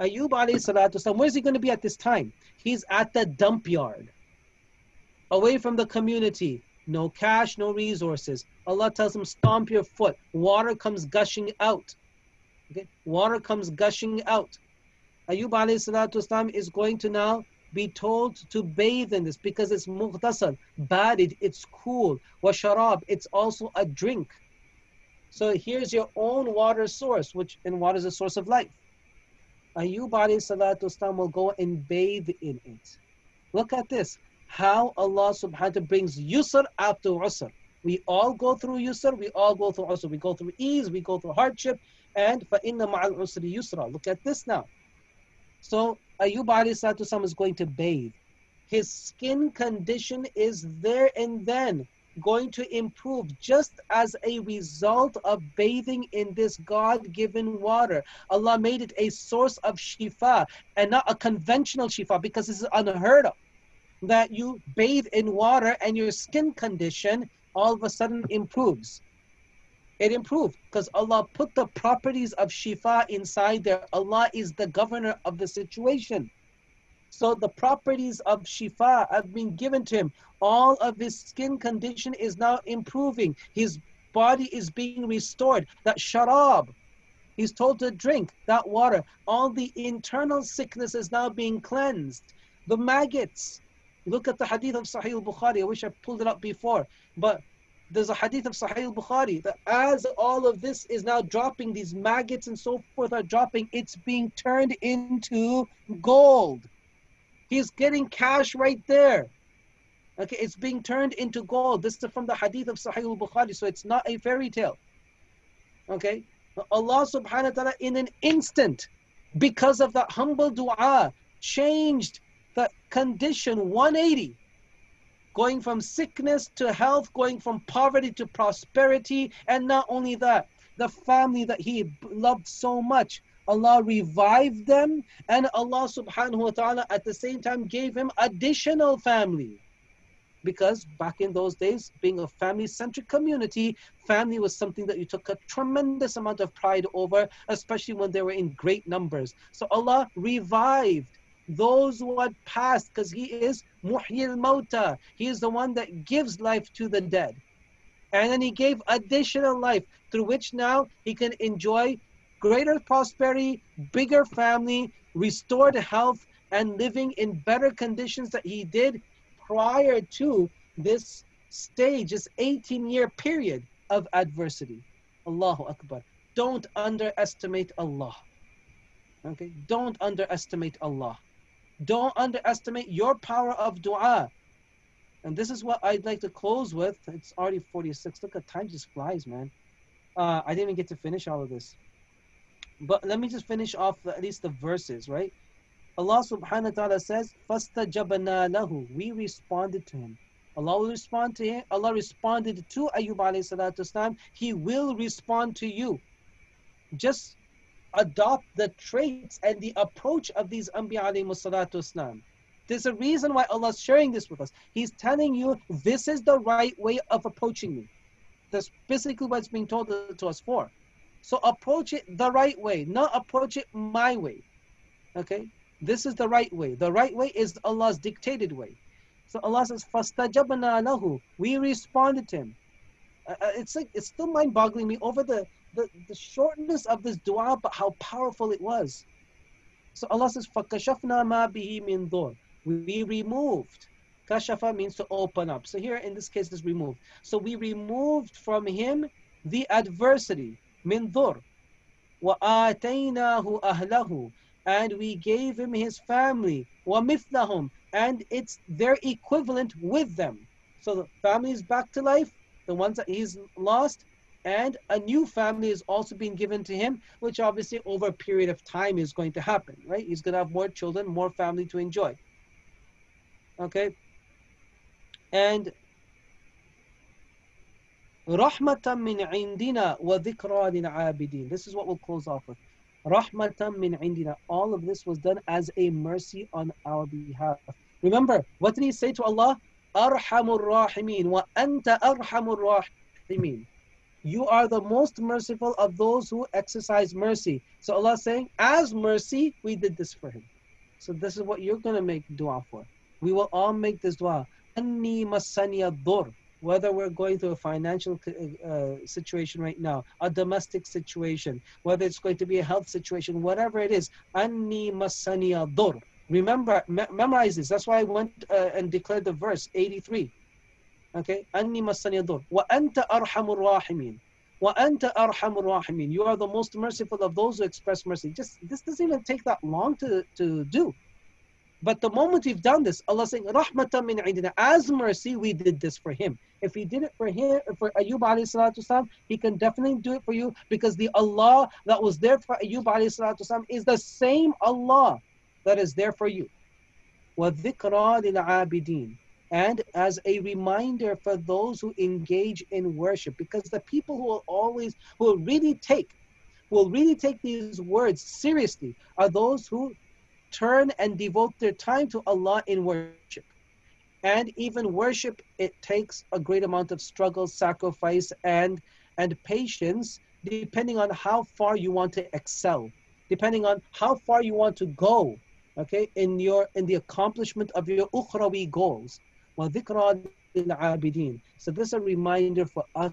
Ayub alayhi where's he going to be at this time? He's at the dump yard away from the community no cash, no resources. Allah tells him, stomp your foot. Water comes gushing out. Okay? Water comes gushing out. Ayub wasalam is going to now be told to bathe in this because it's mughtasal, barid, it's cool. Washarab, it's also a drink. So here's your own water source, which in water is a source of life. Ayub wasalam will go and bathe in it. Look at this how Allah subhanahu wa ta'ala brings yusr after usr. We all go through yusr, we all go through usr. We go through ease, we go through hardship, and فَإِنَّ مَعَ الْعُسْرِ yusra. Look at this now. So Ayub alayhi is going to bathe. His skin condition is there and then going to improve just as a result of bathing in this God-given water. Allah made it a source of shifa and not a conventional shifa because this is unheard of that you bathe in water and your skin condition all of a sudden improves. It improved because Allah put the properties of shifa inside there. Allah is the governor of the situation. So the properties of shifa have been given to him. All of his skin condition is now improving. His body is being restored. That sharab, he's told to drink that water. All the internal sickness is now being cleansed. The maggots, Look at the hadith of Sahih al-Bukhari. I wish I pulled it up before. But there's a hadith of Sahih al-Bukhari that as all of this is now dropping, these maggots and so forth are dropping, it's being turned into gold. He's getting cash right there. Okay, it's being turned into gold. This is from the hadith of Sahih al-Bukhari, so it's not a fairy tale. Okay? Allah subhanahu wa ta'ala in an instant, because of that humble dua, changed the condition 180 going from sickness to health going from poverty to prosperity and not only that the family that he loved so much Allah revived them, and Allah subhanahu wa ta'ala at the same time gave him additional family. Because back in those days, being a family centric community, family was something that you took a tremendous amount of pride over, especially when they were in great numbers. So Allah revived those who had passed because He is Muhyil Mauta. He is the one that gives life to the dead. And then He gave additional life through which now He can enjoy greater prosperity, bigger family, restored health, and living in better conditions that He did prior to this stage, this 18 year period of adversity. Allahu Akbar. Don't underestimate Allah. Okay? Don't underestimate Allah. Don't underestimate your power of dua. And this is what I'd like to close with. It's already 46. Look at time just flies, man. Uh, I didn't even get to finish all of this. But let me just finish off the, at least the verses, right? Allah subhanahu wa ta'ala says, فَاسْتَجَبْنَا لَهُ We responded to him. Allah will respond to him. Allah responded to Ayub alayhi salatu wasalam. He will respond to you. Just adopt the traits and the approach of these Anbiya alayhi. There's a reason why Allah's sharing this with us. He's telling you this is the right way of approaching me. That's basically what's being told to us for. So approach it the right way, not approach it my way. Okay? This is the right way. The right way is Allah's dictated way. So Allah says, "Fastajabna lahu." We responded to him. Uh, uh, it's like it's still mind-boggling me over the, the the shortness of this dua, but how powerful it was. So Allah says, "Fakashafna ma bihi min dur." We removed. Kashafa means to open up. So here in this case is removed. So we removed from him the adversity. Min dur. وَآتَيْنَاهُ أَهْلَهُ and we gave him his family وَمِثْلَهُمْ and it's their equivalent with them so the family is back to life the ones that he's lost and a new family is also being given to him which obviously over a period of time is going to happen right he's going to have more children more family to enjoy okay and indina wa dhikra lil abidin this is what we'll close off with rahmatan min indina. All of this was done as a mercy on our behalf. Remember, what did he say to Allah? Rahimin wa anta arhamur rahimin. You are the most merciful of those who exercise mercy. So Allah saying, as mercy, we did this for him. So this is what you're going to make dua for. We will all make this dua. Anni masaniya whether we're going through a financial uh, situation right now, a domestic situation, whether it's going to be a health situation, whatever it is, anni masaniya. Remember, me- memorize this. That's why I went uh, and declared the verse 83. Okay, anni masaniya dur. Wa anta arhamur rahimin. Wa anta arhamur rahimin. You are the most merciful of those who express mercy. Just this doesn't even take that long to, to do. But the moment we've done this, Allah saying, Rahmatan min indina, as mercy, we did this for him. If he did it for him, for Ayub alayhi salatu wasalam, he can definitely do it for you because the Allah that was there for Ayub alayhi salatu wasalam is the same Allah that is there for you. وَذِكْرَى لِلْعَابِدِينَ and as a reminder for those who engage in worship because the people who will always who will really take will really take these words seriously are those who turn and devote their time to Allah in worship. And even worship, it takes a great amount of struggle, sacrifice, and and patience, depending on how far you want to excel, depending on how far you want to go, okay, in your in the accomplishment of your ukhrawi goals. So this is a reminder for us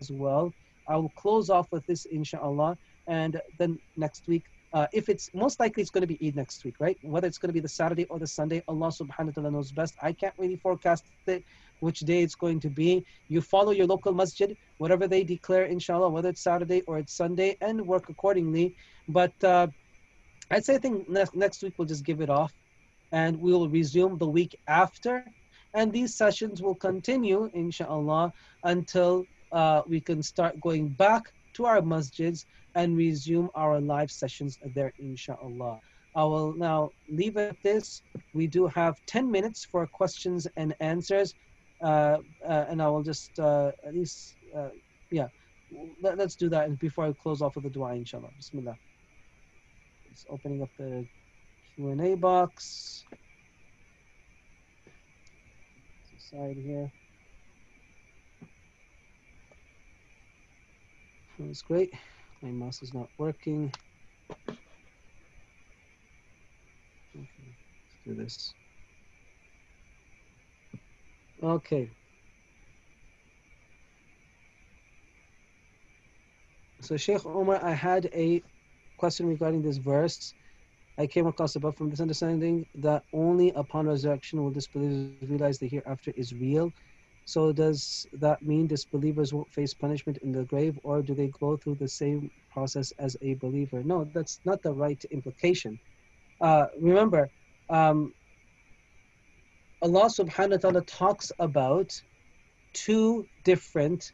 as well. I will close off with this, inshallah, and then next week uh, if it's most likely it's going to be Eid next week, right? Whether it's going to be the Saturday or the Sunday, Allah subhanahu wa ta'ala knows best. I can't really forecast it, which day it's going to be. You follow your local masjid, whatever they declare, inshallah, whether it's Saturday or it's Sunday, and work accordingly. But uh, I'd say I think next, next week we'll just give it off and we will resume the week after. And these sessions will continue, inshallah, until uh, we can start going back to our masjids and resume our live sessions there, inshallah. I will now leave it at this. We do have 10 minutes for questions and answers. Uh, uh, and I will just uh, at least, uh, yeah, let, us do that before I close off with the dua, inshallah. Bismillah. Just opening up the Q&A box. Side here. That's great. My mouse is not working. Okay, let's do this. Okay. So Sheikh Omar, I had a question regarding this verse. I came across above from this understanding that only upon resurrection will disbelievers realize the hereafter is real. So does that mean disbelievers won't face punishment in the grave or do they go through the same process as a believer? No, that's not the right implication. Uh, remember, um, Allah subhanahu wa ta'ala talks about two different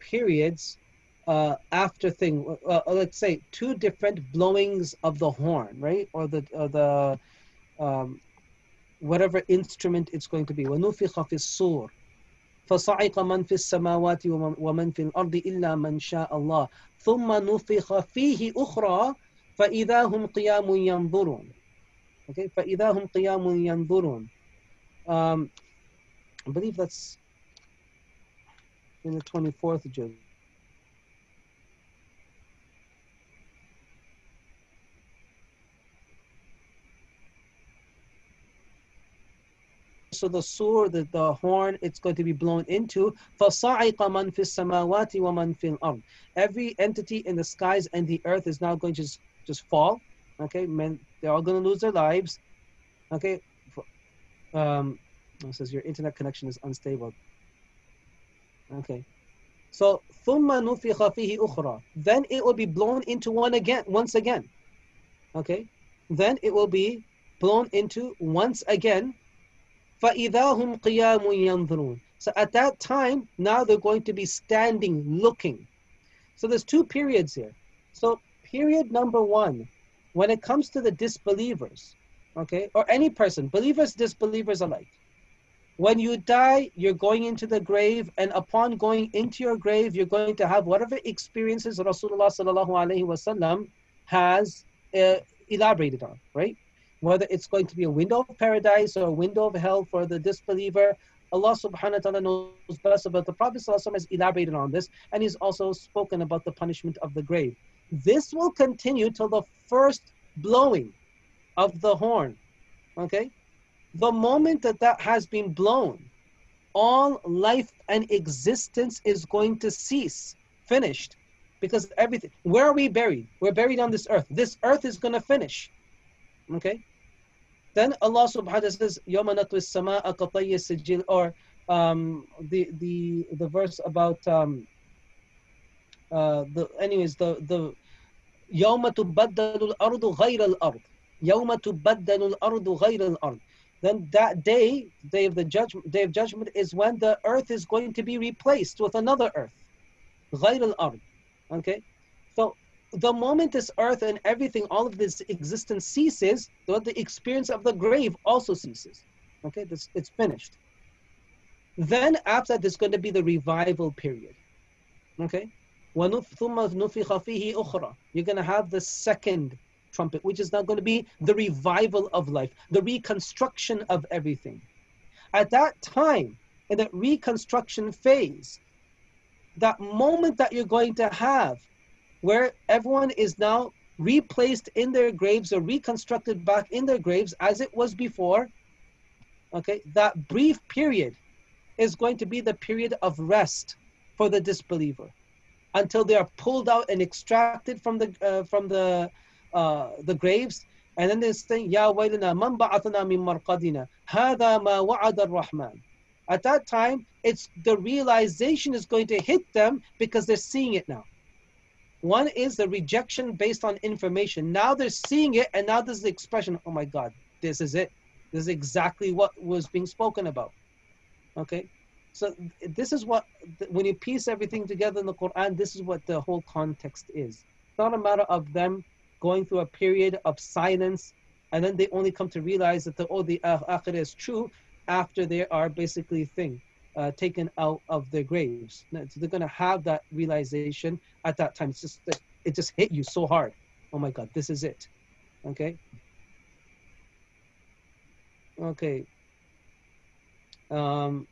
periods uh, after thing. Uh, uh, let's say two different blowings of the horn, right? Or the or the um, whatever instrument it's going to be. وَنُفِخَ فِي الصُّورِ فصعق من في السماوات ومن في الأرض إلا من شاء الله ثم نفخ فيه أخرى فإذا هم قيام ينظرون okay فإذا هم قيام ينظرون um, I believe that's in the 24th June so the sur, the, the horn, it's going to be blown into. فَصَعِقَ مَنْ فِي السَّمَاوَاتِ وَمَنْ فِي الْأَرْضِ Every entity in the skies and the earth is now going to just, just fall. Okay, men, they're all going to lose their lives. Okay, um, it says your internet connection is unstable. Okay, so ثُمَّ نُفِخَ فِيهِ أُخْرَى Then it will be blown into one again, once again. Okay, then it will be blown into once again فَإِذَا هُمْ قِيَامٌ يَنظُرُونَ So at that time, now they're going to be standing, looking. So there's two periods here. So period number one, when it comes to the disbelievers, okay, or any person, believers, disbelievers alike, when you die, you're going into the grave, and upon going into your grave, you're going to have whatever experiences Rasulullah sallallahu alaihi wasallam has uh, elaborated on, right? Whether it's going to be a window of paradise or a window of hell for the disbeliever. Allah subhanahu wa ta'ala knows best about the Prophet has elaborated on this, and he's also spoken about the punishment of the grave. This will continue till the first blowing of the horn. Okay? The moment that that has been blown, all life and existence is going to cease, finished. Because everything, where are we buried? We're buried on this earth. This earth is going to finish. Okay? Then Allah subhanahu wa ta'ala says, يَوْمَ نَطْوِ السَّمَاءَ كَطَيِّ السِّجِّلِ Or um, the, the, the verse about, um, uh, the anyways, the, the يَوْمَ تُبَدَّلُ الْأَرْضُ غَيْرَ الْأَرْضِ يَوْمَ تُبَدَّلُ الْأَرْضُ غَيْرَ الْأَرْضِ Then that day, day of the judgment, day of judgment is when the earth is going to be replaced with another earth. غَيْرَ الْأَرْض Okay? So the moment this earth and everything, all of this existence ceases, the, the experience of the grave also ceases. Okay, this, it's finished. Then after that, there's going to be the revival period. Okay, you're going to have the second trumpet, which is now going to be the revival of life, the reconstruction of everything. At that time, in that reconstruction phase, that moment that you're going to have where everyone is now replaced in their graves or reconstructed back in their graves as it was before, okay, that brief period is going to be the period of rest for the disbeliever until they are pulled out and extracted from the uh, from the uh, the graves. And then they're saying ya waylana man ba'athana min marqadina hadha ma wa'ada ar-rahman. At that time it's the realization is going to hit them because they're seeing it now one is the rejection based on information. Now they're seeing it, and now there's the expression, oh my God, this is it. This is exactly what was being spoken about. Okay? So this is what, when you piece everything together in the Quran, this is what the whole context is. It's not a matter of them going through a period of silence, and then they only come to realize that the, oh, the uh, akhirah is true after they are basically thing uh, taken out of their graves. They're going to have that realization at that time. It's just it just hit you so hard. Oh my God, this is it. Okay. Okay. Um,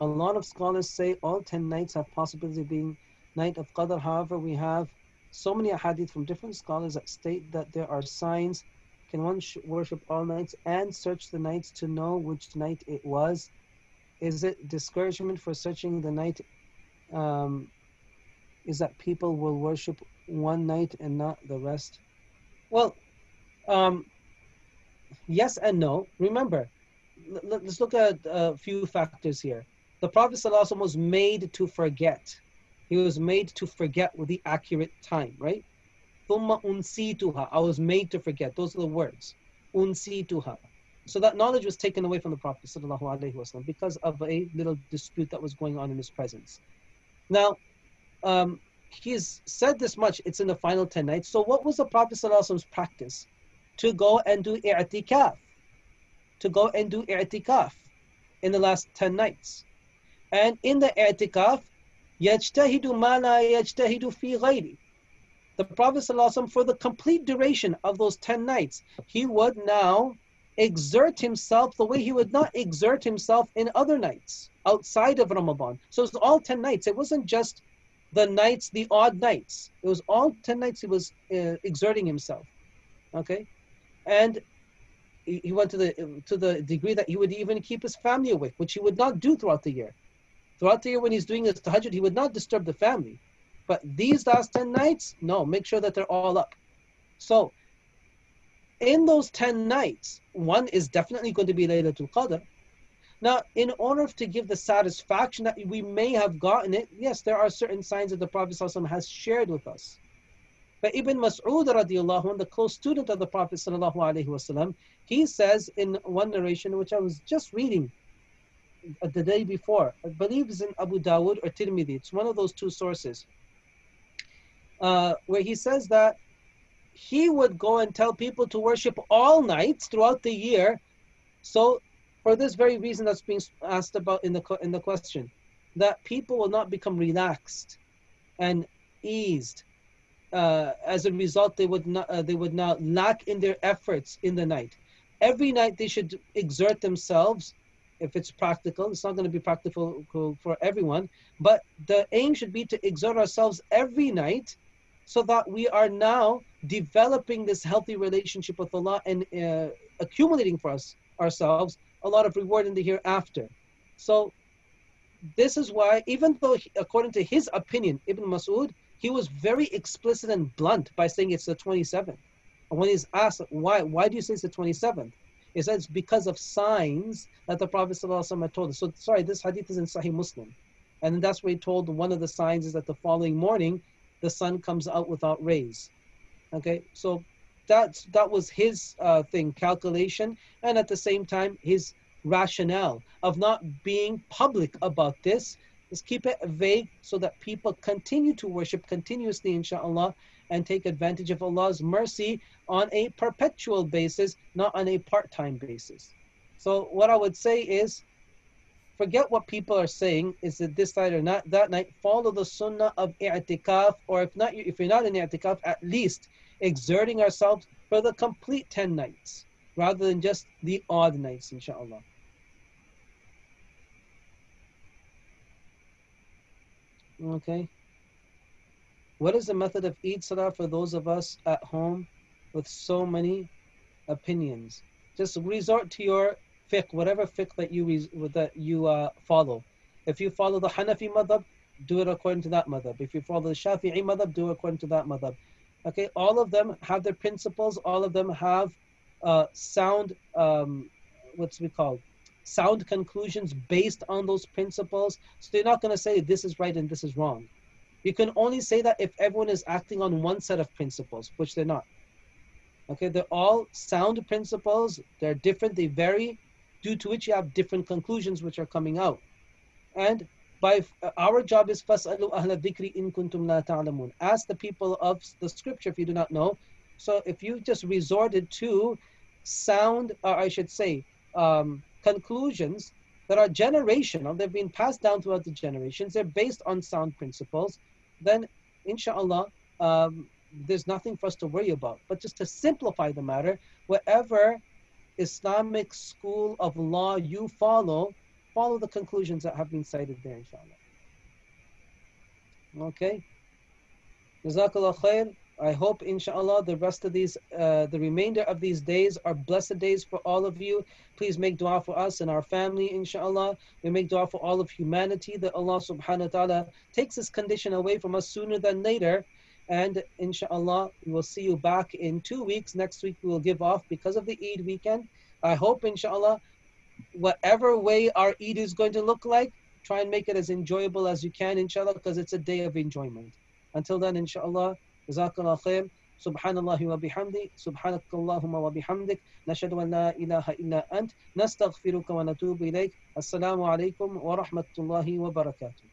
a lot of scholars say all 10 nights have possibility of being night of Qadr. However, we have so many hadith from different scholars that state that there are signs. Can one sh- worship all nights and search the nights to know which night it was? Is it discouragement for searching the night? Um, is that people will worship one night and not the rest? Well, um, yes and no. Remember, let's look at a few factors here. The Prophet ﷺ was made to forget. He was made to forget with the accurate time, right? ثُمَّ أُنْسِيتُهَا I was made to forget. Those are the words. أُنْسِيتُهَا So that knowledge was taken away from the Prophet ﷺ because of a little dispute that was going on in his presence. Now, um, he's said this much, it's in the final 10 nights. So what was the Prophet ﷺ's practice? To go and do i'tikaf. To go and do i'tikaf in the last 10 nights. And in the i'tikaf, يَجْتَهِدُ مَا لَا يَجْتَهِدُ فِي غَيْرِ The Prophet ﷺ, for the complete duration of those 10 nights, he would now exert himself the way he would not exert himself in other nights outside of Ramadan. So it's all 10 nights. It wasn't just the nights, the odd nights. It was all 10 nights he was uh, exerting himself. Okay? And he he went to the to the degree that he would even keep his family awake, which he would not do throughout the year. Throughout the year, when he's doing his tahajjud, he would not disturb the family. But these last 10 nights, no, make sure that they're all up. So, in those 10 nights, one is definitely going to be Laylatul Qadr. Now, in order to give the satisfaction that we may have gotten it, yes, there are certain signs that the Prophet ﷺ has shared with us. But Ibn Mas'ud radiallahu the close student of the Prophet sallallahu alaihi wasallam, he says in one narration, which I was just reading uh, the day before, I believe it's in Abu Dawud or Tirmidhi, it's one of those two sources, uh, where he says that he would go and tell people to worship all nights throughout the year. So, for this very reason that's being asked about in the in the question, that people will not become relaxed and eased. Uh, as a result, they would not uh, they would not lack in their efforts in the night. Every night they should exert themselves, if it's practical. It's not going to be practical for everyone, but the aim should be to exert ourselves every night, so that we are now developing this healthy relationship with Allah and uh, accumulating for us ourselves a lot of reward in the hereafter. So this is why, even though he, according to his opinion, Ibn Mas'ud, he was very explicit and blunt by saying it's the 27th. And when he's asked why, why do you say it's the 27th? He says because of signs that the Prophet ﷺ had told us. So sorry, this hadith is in Sahih Muslim. And that's where he told one of the signs is that the following morning the sun comes out without rays. Okay, so that's that was his uh, thing, calculation, and at the same time his rationale of not being public about this is keep it vague so that people continue to worship continuously, inshallah, and take advantage of Allah's mercy on a perpetual basis, not on a part-time basis. So what I would say is forget what people are saying is it this night or not that night follow the sunnah of i'tikaf or if not if you're not in i'tikaf at least exerting ourselves for the complete 10 nights rather than just the odd nights inshallah. Okay. What is the method of Eid Salah for those of us at home with so many opinions? Just resort to your fiqh, whatever fiqh that you that you uh, follow. If you follow the Hanafi madhab, do it according to that madhab. If you follow the Shafi'i madhab, do it according to that madhab. Okay, all of them have their principles. All of them have uh, sound, um, what's we call, sound conclusions based on those principles. So they're not going to say this is right and this is wrong. You can only say that if everyone is acting on one set of principles, which they're not. Okay, they're all sound principles. They're different. They vary due to which you have different conclusions which are coming out. And by uh, our job is fasalu ahla dhikri in kuntum la ta'lamun. Ask the people of the scripture if you do not know. So if you just resorted to sound, or I should say, um, conclusions that are generational, they've been passed down throughout the generations, they're based on sound principles, then inshallah, um, there's nothing for us to worry about. But just to simplify the matter, whatever. Islamic school of law you follow, follow the conclusions that have been cited there, inshallah. Okay. Jazakallah khair. I hope, inshallah, the rest of these, uh, the remainder of these days are blessed days for all of you. Please make dua for us and our family, inshallah. We make dua for all of humanity that Allah subhanahu wa ta'ala takes this condition away from us sooner than later. And inshallah, we will see you back in two weeks. Next week, we will give off because of the Eid weekend. I hope, inshallah, whatever way our Eid is going to look like, try and make it as enjoyable as you can, inshallah, because it's a day of enjoyment. Until then, inshallah. جزاك الله خير سبحان الله وبحمده سبحانك اللهم وبحمدك نشهد أن لا إله إلا أنت نستغفرك ونتوب إليك السلام عليكم ورحمة الله وبركاته